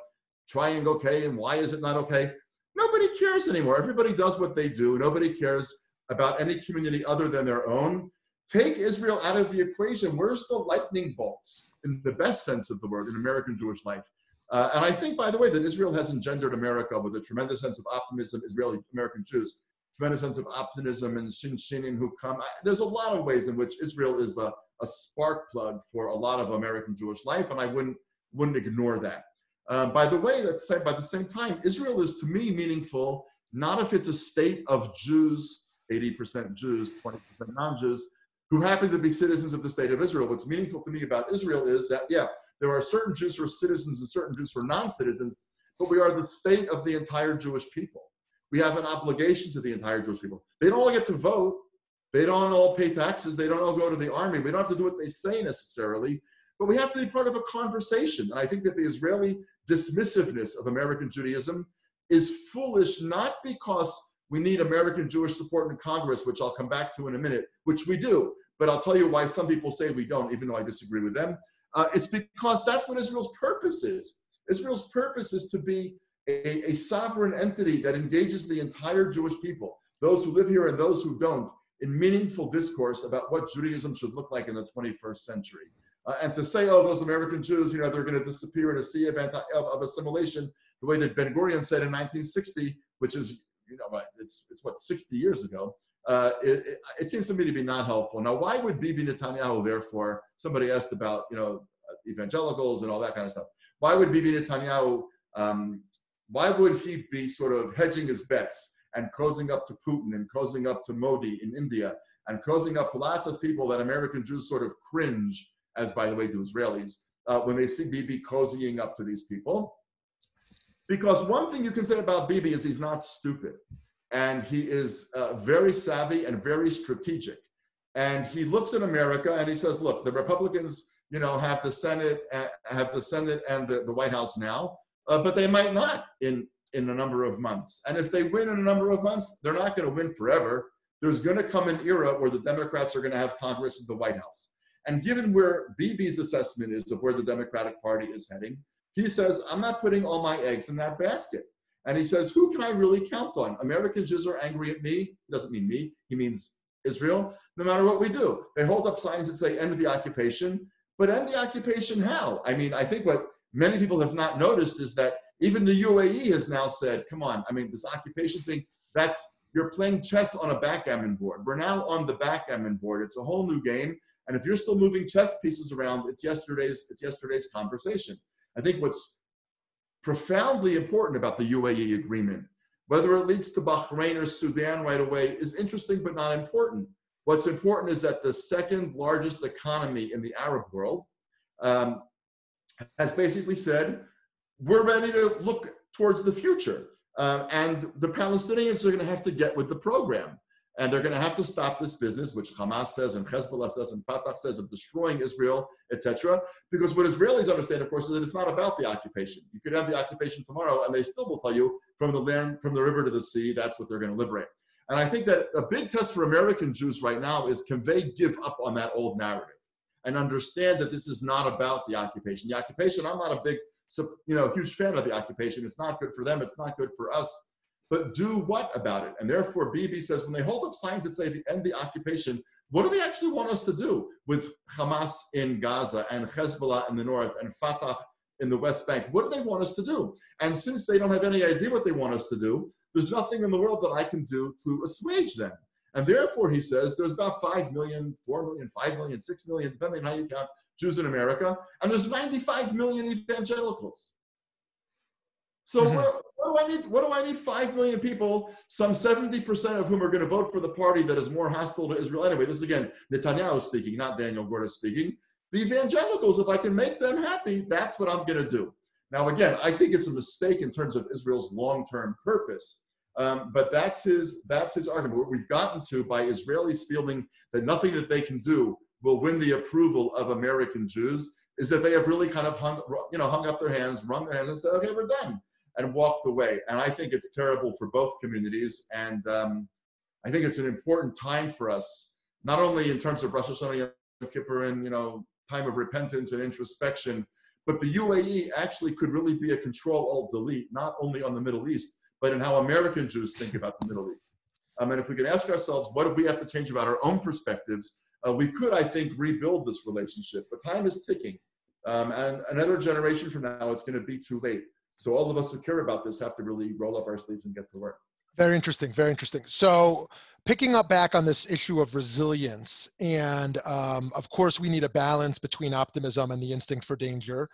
Speaker 3: triangle K, and why is it not okay? Nobody cares anymore. Everybody does what they do. Nobody cares about any community other than their own. Take Israel out of the equation. Where's the lightning bolts, in the best sense of the word, in American Jewish life? Uh, and I think, by the way, that Israel has engendered America with a tremendous sense of optimism, Israeli American Jews, tremendous sense of optimism and shinshinim who come. There's a lot of ways in which Israel is the, a spark plug for a lot of American Jewish life, and I wouldn't, wouldn't ignore that. Um, by the way, let's say by the same time, Israel is to me meaningful, not if it's a state of Jews, 80% Jews, 20% non-Jews, who happen to be citizens of the state of Israel. What's meaningful to me about Israel is that, yeah, there are certain Jews who are citizens and certain Jews who are non-citizens, but we are the state of the entire Jewish people. We have an obligation to the entire Jewish people. They don't all get to vote. They don't all pay taxes. They don't all go to the army. We don't have to do what they say necessarily, but we have to be part of a conversation. And I think that the Israeli dismissiveness of American Judaism is foolish, not because we need American Jewish support in Congress, which I'll come back to in a minute, which we do. But I'll tell you why some people say we don't, even though I disagree with them. Uh, it's because that's what Israel's purpose is. Israel's purpose is to be a, a, sovereign entity that engages the entire Jewish people, those who live here and those who don't, in meaningful discourse about what Judaism should look like in the 21st century. Uh, and to say, oh, those American Jews, you know, they're going to disappear in a sea of, anti, of, of assimilation, the way that Ben Gurion said in 1960, which is, you know, it's, it's what, 60 years ago, uh, it, it, it, seems to me to be not helpful. Now, why would Bibi Netanyahu, therefore, somebody asked about, you know, evangelicals and all that kind of stuff. Why would Bibi Netanyahu, um, why would he be sort of hedging his bets and cozying up to Putin and cozying up to Modi in India and cozying up lots of people that American Jews sort of cringe, as by the way do Israelis, uh, when they see Bibi cozying up to these people? Because one thing you can say about Bibi is he's not stupid and he is uh, very savvy and very strategic. And he looks at America and he says, look, the Republicans, you know, have the Senate, uh, have the Senate and the, the White House now, uh, but they might not in, in a number of months. And if they win in a number of months, they're not going to win forever. There's going to come an era where the Democrats are going to have Congress and the White House. And given where Bibi's assessment is of where the Democratic Party is heading, he says, I'm not putting all my eggs in that basket. And he says, Who can I really count on? American Jews are angry at me. He doesn't mean me, he means Israel, no matter what we do. They hold up signs that say, End the occupation. But end the occupation how? I mean, I think what many people have not noticed is that even the UAE has now said, Come on, I mean, this occupation thing, that's you're playing chess on a backgammon board. We're now on the backgammon board. It's a whole new game. And if you're still moving chess pieces around, it's yesterday's, it's yesterday's conversation. I think what's profoundly important about the UAE agreement. Whether it leads to Bahrain or Sudan right away is interesting but not important. What's important is that the second largest economy in the Arab world um, has basically said, we're ready to look towards the future. Um, and the Palestinians are going to have to get with the program. And they're going to have to stop this business, which Hamas says and Hezbollah says and Fatah says of destroying Israel, etc. Because what Israelis understand, of course, is that it's not about the occupation. You could have the occupation tomorrow, and they still will tell you from the land, from the river to the sea, that's what they're going to liberate. And I think that a big test for American Jews right now is can they give up on that old narrative and understand that this is not about the occupation. The occupation, I'm not a big, you know, huge fan of the occupation. It's not good for them. It's not good for us. But do what about it? And therefore, Bibi says when they hold up signs that say the end the occupation, what do they actually want us to do with Hamas in Gaza and Hezbollah in the north and Fatah in the West Bank? What do they want us to do? And since they don't have any idea what they want us to do, there's nothing in the world that I can do to assuage them. And therefore, he says, there's about 5 million, 4 million, 5 million, 6 million, depending on how you count Jews in America, and there's 95 million evangelicals. So mm-hmm. what do I need? What do I need? Five million people, some 70% of whom are going to vote for the party that is more hostile to Israel anyway. This is again Netanyahu speaking, not Daniel Gordis speaking. The evangelicals, if I can make them happy, that's what I'm going to do. Now, again, I think it's a mistake in terms of Israel's long-term purpose. Um, but that's his that's his argument. What we've gotten to by Israelis feeling that nothing that they can do will win the approval of American Jews is that they have really kind of hung you know hung up their hands, wrung their hands, and said, "Okay, we're done," and walked away. And I think it's terrible for both communities. And um, I think it's an important time for us, not only in terms of Rosh Hashanah Yom Kippur and you know time of repentance and introspection, but the UAE actually could really be a control alt delete, not only on the Middle East, but in how American Jews think about the Middle East. Um, and if we could ask ourselves, what do we have to change about our own perspectives? Uh, we could, I think, rebuild this relationship. But time is ticking. Um, and another generation from now, it's going to be too late. So all of us who care about this have to really roll up our sleeves and get to work.
Speaker 1: Very interesting. Very interesting. So picking up back on this issue of resilience, and um, of course, we need a balance between optimism and the instinct for danger.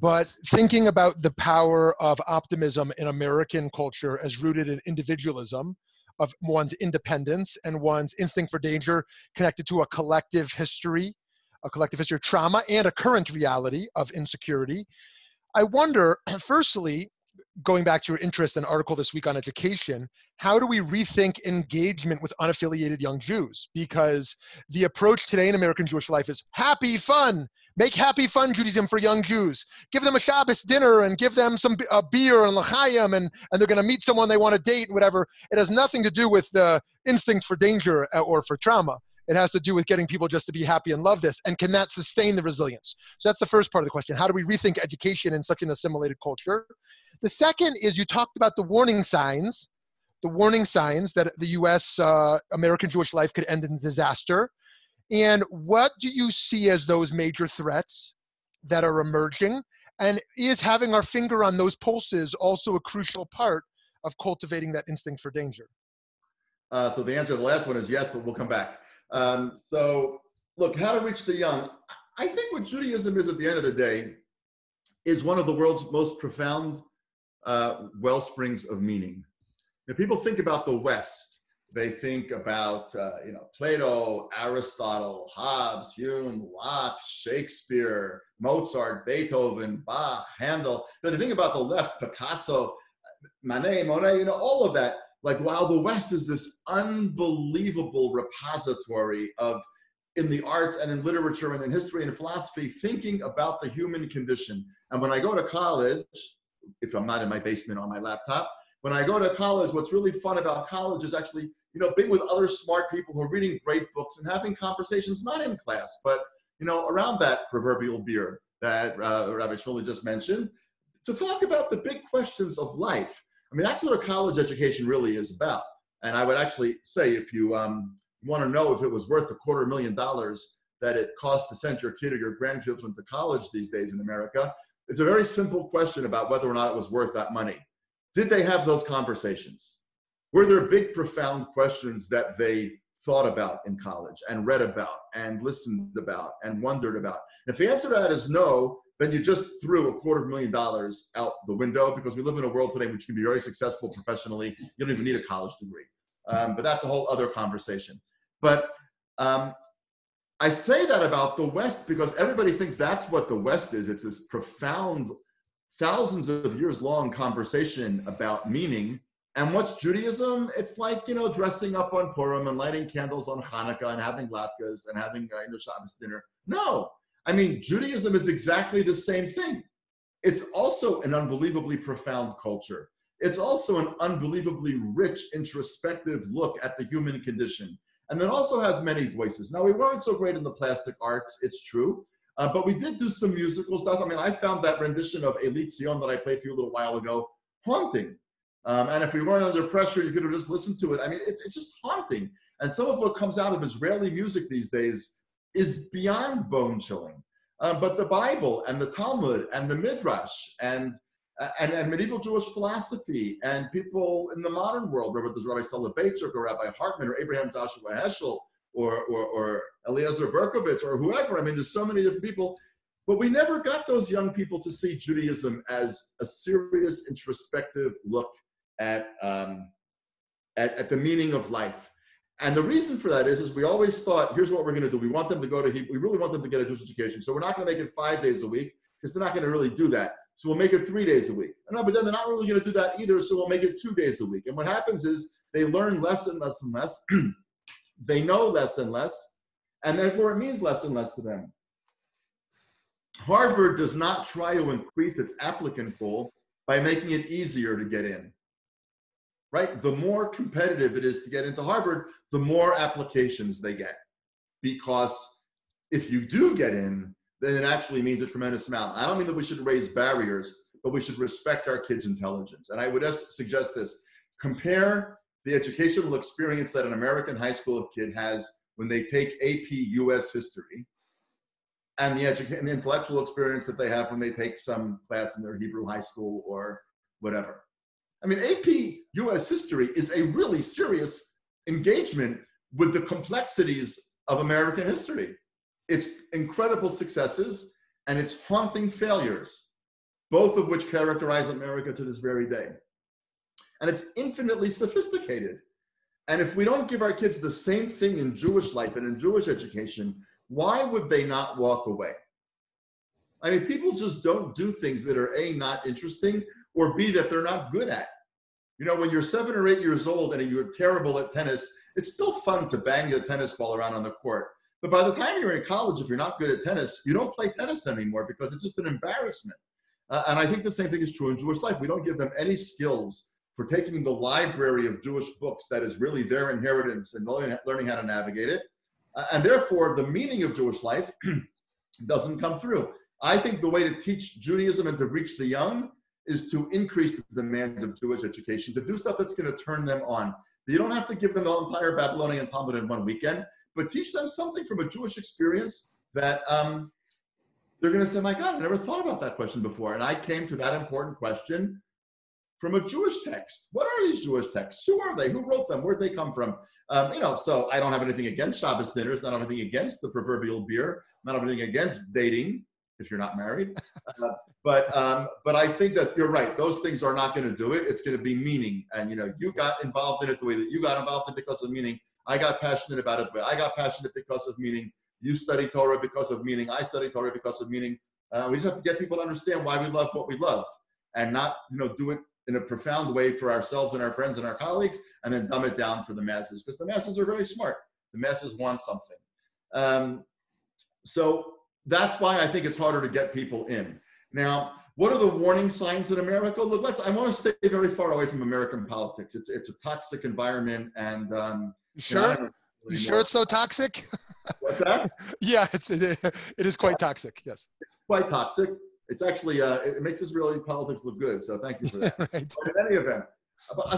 Speaker 1: But thinking about the power of optimism in American culture as rooted in individualism, of one's independence and one's instinct for danger connected to a collective history, a collective history of trauma, and a current reality of insecurity. I wonder, firstly, going back to your interest in article this week on education, how do we rethink engagement with unaffiliated young Jews? Because the approach today in American Jewish life is happy fun. Make happy fun Judaism for young Jews. Give them a Shabbos dinner and give them some a beer and l'chaim and, and they're going to meet someone they want to date and whatever. It has nothing to do with the instinct for danger uh, or for trauma. It has to do with getting people just to be happy and love this. And can that sustain the resilience? So that's the first part of the question. How do we rethink education in such an assimilated culture? The second is you talked about the warning signs, the warning signs that the US uh, American Jewish life could end in disaster. And what do you see as those major threats that are emerging? And is having our finger on those pulses also a crucial part of cultivating that instinct for danger?
Speaker 3: Uh, so the answer to the last one is yes, but we'll come back. Um, so, look, how to reach the young. I think what Judaism is at the end of the day is one of the world's most profound uh, well springs of meaning. Now, people think about the West. They think about, uh, you know, Plato, Aristotle, Hobbes, Hume, Locke, Shakespeare, Mozart, Beethoven, Bach, Handel. You know, they think about the left, Picasso, Manet, Monet, you know, all of that. Like, while the West is this unbelievable repository of in the arts and in literature and in history and philosophy, thinking about the human condition. And when I go to college, if I'm not in my basement on my laptop. When I go to college, what's really fun about college is actually, you know, being with other smart people who are reading great books and having conversations, not in class, but, you know, around that proverbial beer that uh, Rabbi Shmuly just mentioned, to talk about the big questions of life. I mean, that's what a college education really is about. And I would actually say if you um, want to know if it was worth a quarter million dollars that it costs to send your kid or your grandchildren to college these days in America, it's a very simple question about whether or not it was worth that money. Did they have those conversations? Were there big, profound questions that they thought about in college and read about and listened about and wondered about? If the answer to that is no, then you just threw a quarter of a million dollars out the window because we live in a world today which can be very successful professionally. You don't even need a college degree. Um, but that's a whole other conversation. But um, I say that about the West because everybody thinks that's what the West is. It's this profound, thousands of years long conversation about meaning. And what's Judaism? It's like, you know, dressing up on Purim and lighting candles on Hanukkah and having latkes and having uh, you Shabbos dinner. No, I mean, Judaism is exactly the same thing. It's also an unbelievably profound culture. it's also an unbelievably rich, introspective look at the human condition. And then also has many voices. Now, we weren't so great in the plastic arts, it's true. Uh, but we did do some musical stuff. I mean, I found that rendition of Eli Tziyon that I played for you a little while ago haunting. Um, and if we weren't under pressure, you could have just listened to it. I mean, it's, it's just haunting. And some of what comes out of Israeli music these days is beyond bone chilling. Um, but the Bible and the Talmud and the Midrash and, and, and medieval Jewish philosophy and people in the modern world, whether there's Rabbi Soloveitchik or Rabbi Hartman or Abraham Joshua Heschel or, or, or Eliezer Berkovits or whoever. I mean, there's so many different people. But we never got those young people to see Judaism as a serious, introspective look at, um, at, at the meaning of life. And the reason for that is, is we always thought, here's what we're going to do. We want them to go to. We really want them to get a Jewish education. So we're not going to make it five days a week because they're not going to really do that. So we'll make it three days a week. No, but then they're not really going to do that either. So we'll make it two days a week. And what happens is they learn less and less and less. they know less and less. And therefore it means less and less to them. Harvard does not try to increase its applicant pool by making it easier to get in right? The more competitive it is to get into Harvard, the more applications they get. Because if you do get in, then it actually means a tremendous amount. I don't mean that we should raise barriers, but we should respect our kids' intelligence. And I would suggest this compare the educational experience that an American high school kid has when they take AP US history and the, edu- and the intellectual experience that they have when they take some class in their Hebrew high school or whatever. I mean, AP US history is a really serious engagement with the complexities of American history. Its incredible successes and its haunting failures, both of which characterize America to this very day. And it's infinitely sophisticated. And if we don't give our kids the same thing in Jewish life and in Jewish education, why would they not walk away? I mean, people just don't do things that are A, not interesting, or B, that they're not good at. You know, when you're seven or eight years old and you're terrible at tennis, it's still fun to bang the tennis ball around on the court. But by the time you're in college, if you're not good at tennis, you don't play tennis anymore because it's just an embarrassment. Uh, and I think the same thing is true in Jewish life. We don't give them any skills for taking the library of Jewish books that is really their inheritance and learning how to navigate it. Uh, and therefore, the meaning of Jewish life doesn't come through. I think the way to teach Judaism and to reach the young is to increase the demands of Jewish education, to do stuff that's going to turn them on. You don't have to give them the entire Babylonian Talmud in one weekend, but teach them something from a Jewish experience that um, they're going to say, my God, I never thought about that question before. And I came to that important question from a Jewish text. What are these Jewish texts? Who are they? Who wrote them? Where'd they come from? Um, you know, so I don't have anything against Shabbos dinners, not anything against the proverbial beer, not anything against dating if you're not married. Uh, but um, but I think that you're right. Those things are not going to do it. It's going to be meaning. And you know, you got involved in it the way that you got involved in it because of meaning. I got passionate about it the way I got passionate because of meaning. You study Torah because of meaning. I study Torah because of meaning. Uh, we just have to get people to understand why we love what we love, and not you know do it in a profound way for ourselves and our friends and our colleagues, and then dumb it down for the masses because the masses are very smart. The masses want something. Um, so that's why I think it's harder to get people in. Now, what are the warning signs in America? Look, let's. I want to stay very far away from American politics. It's it's a toxic environment, and um,
Speaker 1: you sure. You, know, you sure it's so toxic?
Speaker 3: What's that?
Speaker 1: yeah, it's it, it is quite toxic. Yes,
Speaker 3: it's quite toxic. It's actually uh, it makes Israeli politics look good. So thank you for that. right. But in any event,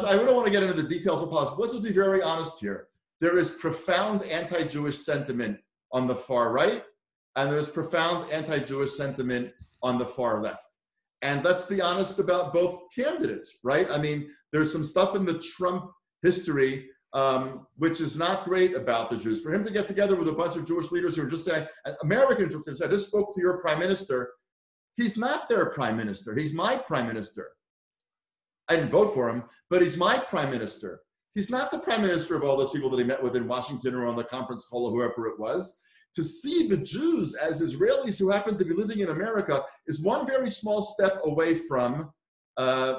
Speaker 3: I don't want to get into the details of politics. Let's just be very honest here. There is profound anti-Jewish sentiment on the far right and there's profound anti-Jewish sentiment on the far left. And let's be honest about both candidates, right? I mean, there's some stuff in the Trump history um, which is not great about the Jews. For him to get together with a bunch of Jewish leaders who are just saying, American Jews, I just spoke to your prime minister. He's not their prime minister. He's my prime minister. I didn't vote for him, but he's my prime minister. He's not the prime minister of all those people that he met with in Washington or on the conference call or whoever it was to see the Jews as Israelis who happen to be living in America is one very small step away from, uh,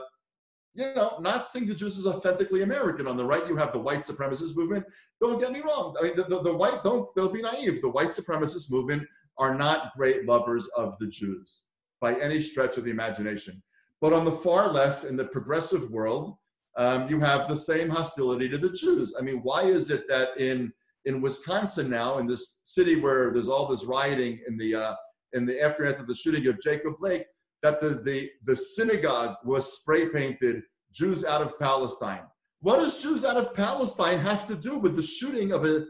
Speaker 3: you know, not seeing the Jews as authentically American. On the right, you have the white supremacist movement. Don't get me wrong. I mean, the, the, the white, don't, they'll be naive. The white supremacist movement are not great lovers of the Jews by any stretch of the imagination. But on the far left, in the progressive world, um, you have the same hostility to the Jews. I mean, why is it that in in Wisconsin now, in this city where there's all this rioting in the uh, in the aftermath of the shooting of Jacob Blake, that the, the, the synagogue was spray painted Jews out of Palestine. What does Jews out of Palestine have to do with the shooting of a,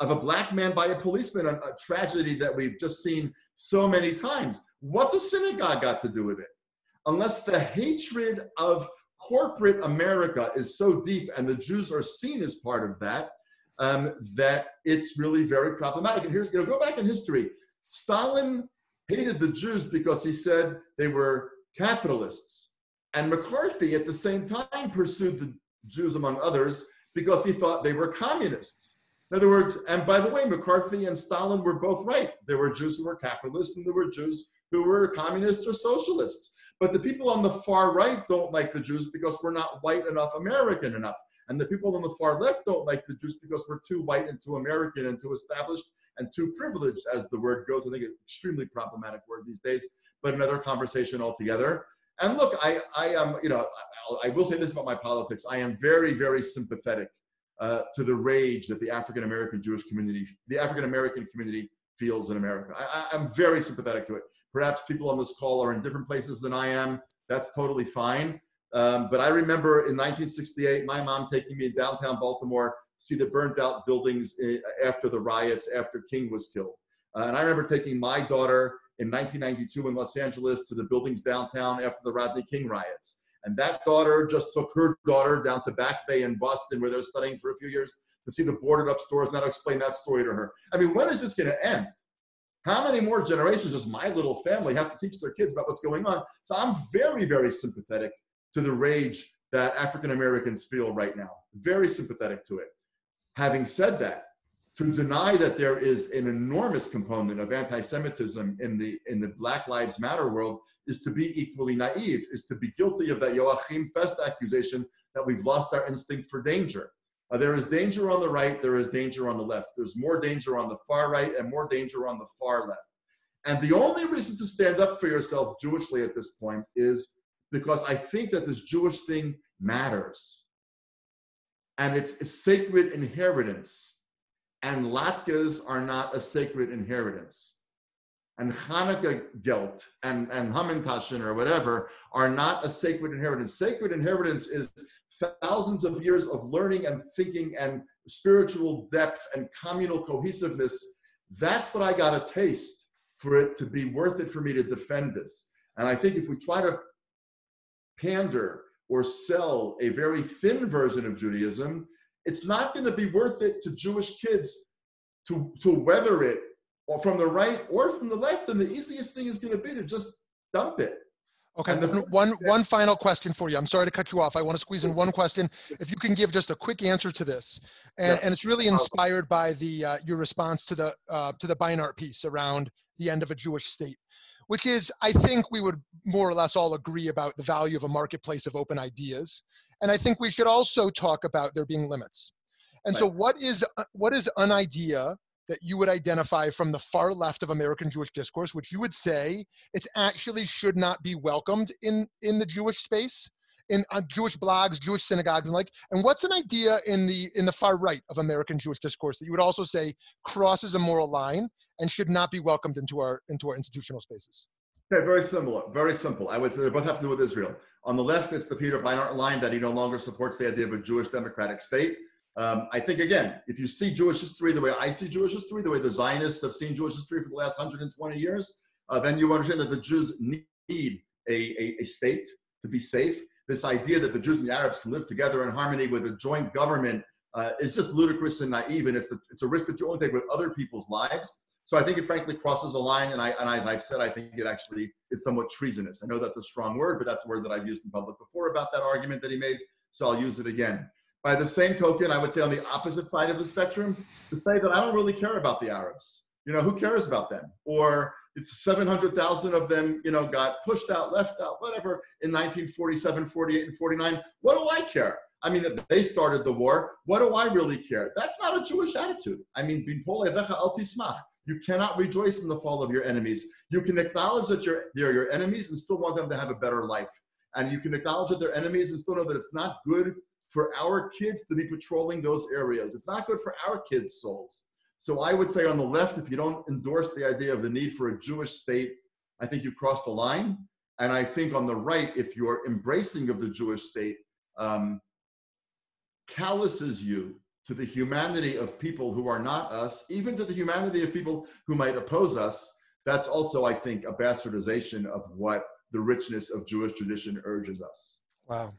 Speaker 3: of a black man by a policeman, a, a tragedy that we've just seen so many times? What's a synagogue got to do with it? Unless the hatred of corporate America is so deep and the Jews are seen as part of that, um, that it's really very problematic. And here's, you know, go back in history. Stalin hated the Jews because he said they were capitalists. And McCarthy, at the same time, pursued the Jews, among others, because he thought they were communists. In other words, and by the way, McCarthy and Stalin were both right. There were Jews who were capitalists, and there were Jews who were communists or socialists. But the people on the far right don't like the Jews because we're not white enough, American enough. And the people on the far left don't like the Jews because we're too white and too American and too established and too privileged, as the word goes. I think it's extremely problematic word these days, but another conversation altogether. And look, I, I am, you know, I, I will say this about my politics. I am very, very sympathetic uh, to the rage that the African American Jewish community, the African American community feels in America. I, I'm very sympathetic to it. Perhaps people on this call are in different places than I am. That's totally fine. Um, but I remember in 1968, my mom taking me downtown Baltimore to see the burnt out buildings eh, after the riots, after King was killed. Uh, and I remember taking my daughter in 1992 in Los Angeles to the buildings downtown after the Rodney King riots. And that daughter just took her daughter down to Back Bay in Boston, where they're studying for a few years, to see the boarded up stores. And I'll explain that story to her. I mean, when is this going to end? How many more generations does my little family have to teach their kids about what's going on? So I'm very, very sympathetic to the rage that African Americans feel right now. Very sympathetic to it. Having said that, to deny that there is an enormous component of anti-Semitism in the in the Black Lives Matter world is to be equally naive, is to be guilty of that Joachim Fest accusation that we've lost our instinct for danger. Uh, there is danger on the right, there is danger on the left. There's more danger on the far right and more danger on the far left. And the only reason to stand up for yourself Jewishly at this point is because I think that this Jewish thing matters and it's a sacred inheritance. And latkes are not a sacred inheritance. And Hanukkah gelt and, and Hamantashen or whatever are not a sacred inheritance. Sacred inheritance is thousands of years of learning and thinking and spiritual depth and communal cohesiveness. That's what I got a taste for it to be worth it for me to defend this. And I think if we try to pander or sell a very thin version of Judaism, it's not going to be worth it to Jewish kids to, to weather it or from the right or from the left. And the easiest thing is going to be to just dump it.
Speaker 1: Okay, the, one one final question for you. I'm sorry to cut you off. I want to squeeze in one question. If you can give just a quick answer to this, and, yeah. and it's really inspired by the uh, your response to the uh, to the Beinart piece around the end of a Jewish state which is I think we would more or less all agree about the value of a marketplace of open ideas. And I think we should also talk about there being limits. And right. so what is uh, what is an idea that you would identify from the far left of American Jewish discourse, which you would say it actually should not be welcomed in, in the Jewish space, in uh, Jewish blogs, Jewish synagogues, and like. And what's an idea in the in the far right of American Jewish discourse that you would also say crosses a moral line and should not be welcomed into our into our institutional spaces?
Speaker 3: Okay, very similar, very simple. I would say they both have to do with Israel. On the left, it's the Peter Beinart line that he no longer supports the idea of a Jewish democratic state. Um, I think again, if you see Jewish history the way I see Jewish history, the way the Zionists have seen Jewish history for the last 120 years, uh, then you understand that the Jews need a, a, a state to be safe. This idea that the Jews and the Arabs can live together in harmony with a joint government uh, is just ludicrous and naive, and it's, the, it's a risk that you only take with other people's lives. So I think it frankly crosses a line, and I and as I've said, I think it actually is somewhat treasonous. I know that's a strong word, but that's a word that I've used in public before about that argument that he made. So I'll use it again. By the same token, I would say on the opposite side of the spectrum, to say that I don't really care about the Arabs. You know, who cares about them? Or 700,000 of them, you know, got pushed out, left out, whatever, in 1947, 48, and 49. What do I care? I mean, they started the war, what do I really care? That's not a Jewish attitude. I mean, you cannot rejoice in the fall of your enemies. You can acknowledge that you're, they're your enemies and still want them to have a better life. and you can acknowledge that they're enemies and still know that it's not good for our kids to be patrolling those areas. It's not good for our kids' souls. So I would say on the left, if you don't endorse the idea of the need for a Jewish state, I think you've crossed the line. And I think on the right, if you're embracing of the Jewish state, um, calluses you to the humanity of people who are not us, even to the humanity of people who might oppose us. That's also, I think, a bastardization of what the richness of Jewish tradition urges us.
Speaker 1: Wow.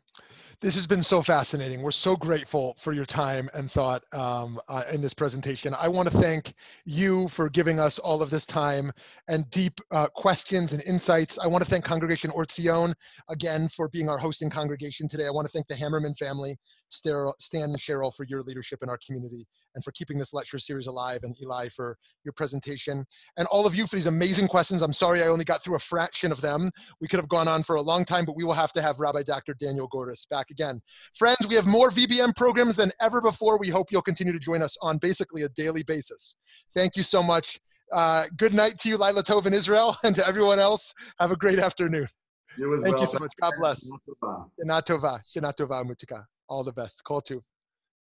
Speaker 1: This has been so fascinating. We're so grateful for your time and thought um, uh, in this presentation. I want to thank you for giving us all of this time and deep uh, questions and insights. I want to thank Congregation Or Tzion again for being our hosting congregation today. I want to thank the Hammerman family, Stan and Cheryl, for your leadership in our community and for keeping this lecture series alive, and Eli for your presentation, and all of you for these amazing questions. I'm sorry I only got through a fraction of them. We could have gone on for a long time, but we will have to have Rabbi Dr. Daniel Gordis back again. Friends, we have more VBM programs than ever before. We hope you'll continue to join us on basically a daily basis. Thank you so much. Uh, good night to you, Lila Tov in Israel, and to everyone else. Have a great afternoon.
Speaker 3: You
Speaker 1: Thank
Speaker 3: well.
Speaker 1: you so much. God bless. All the best. Kol tuv.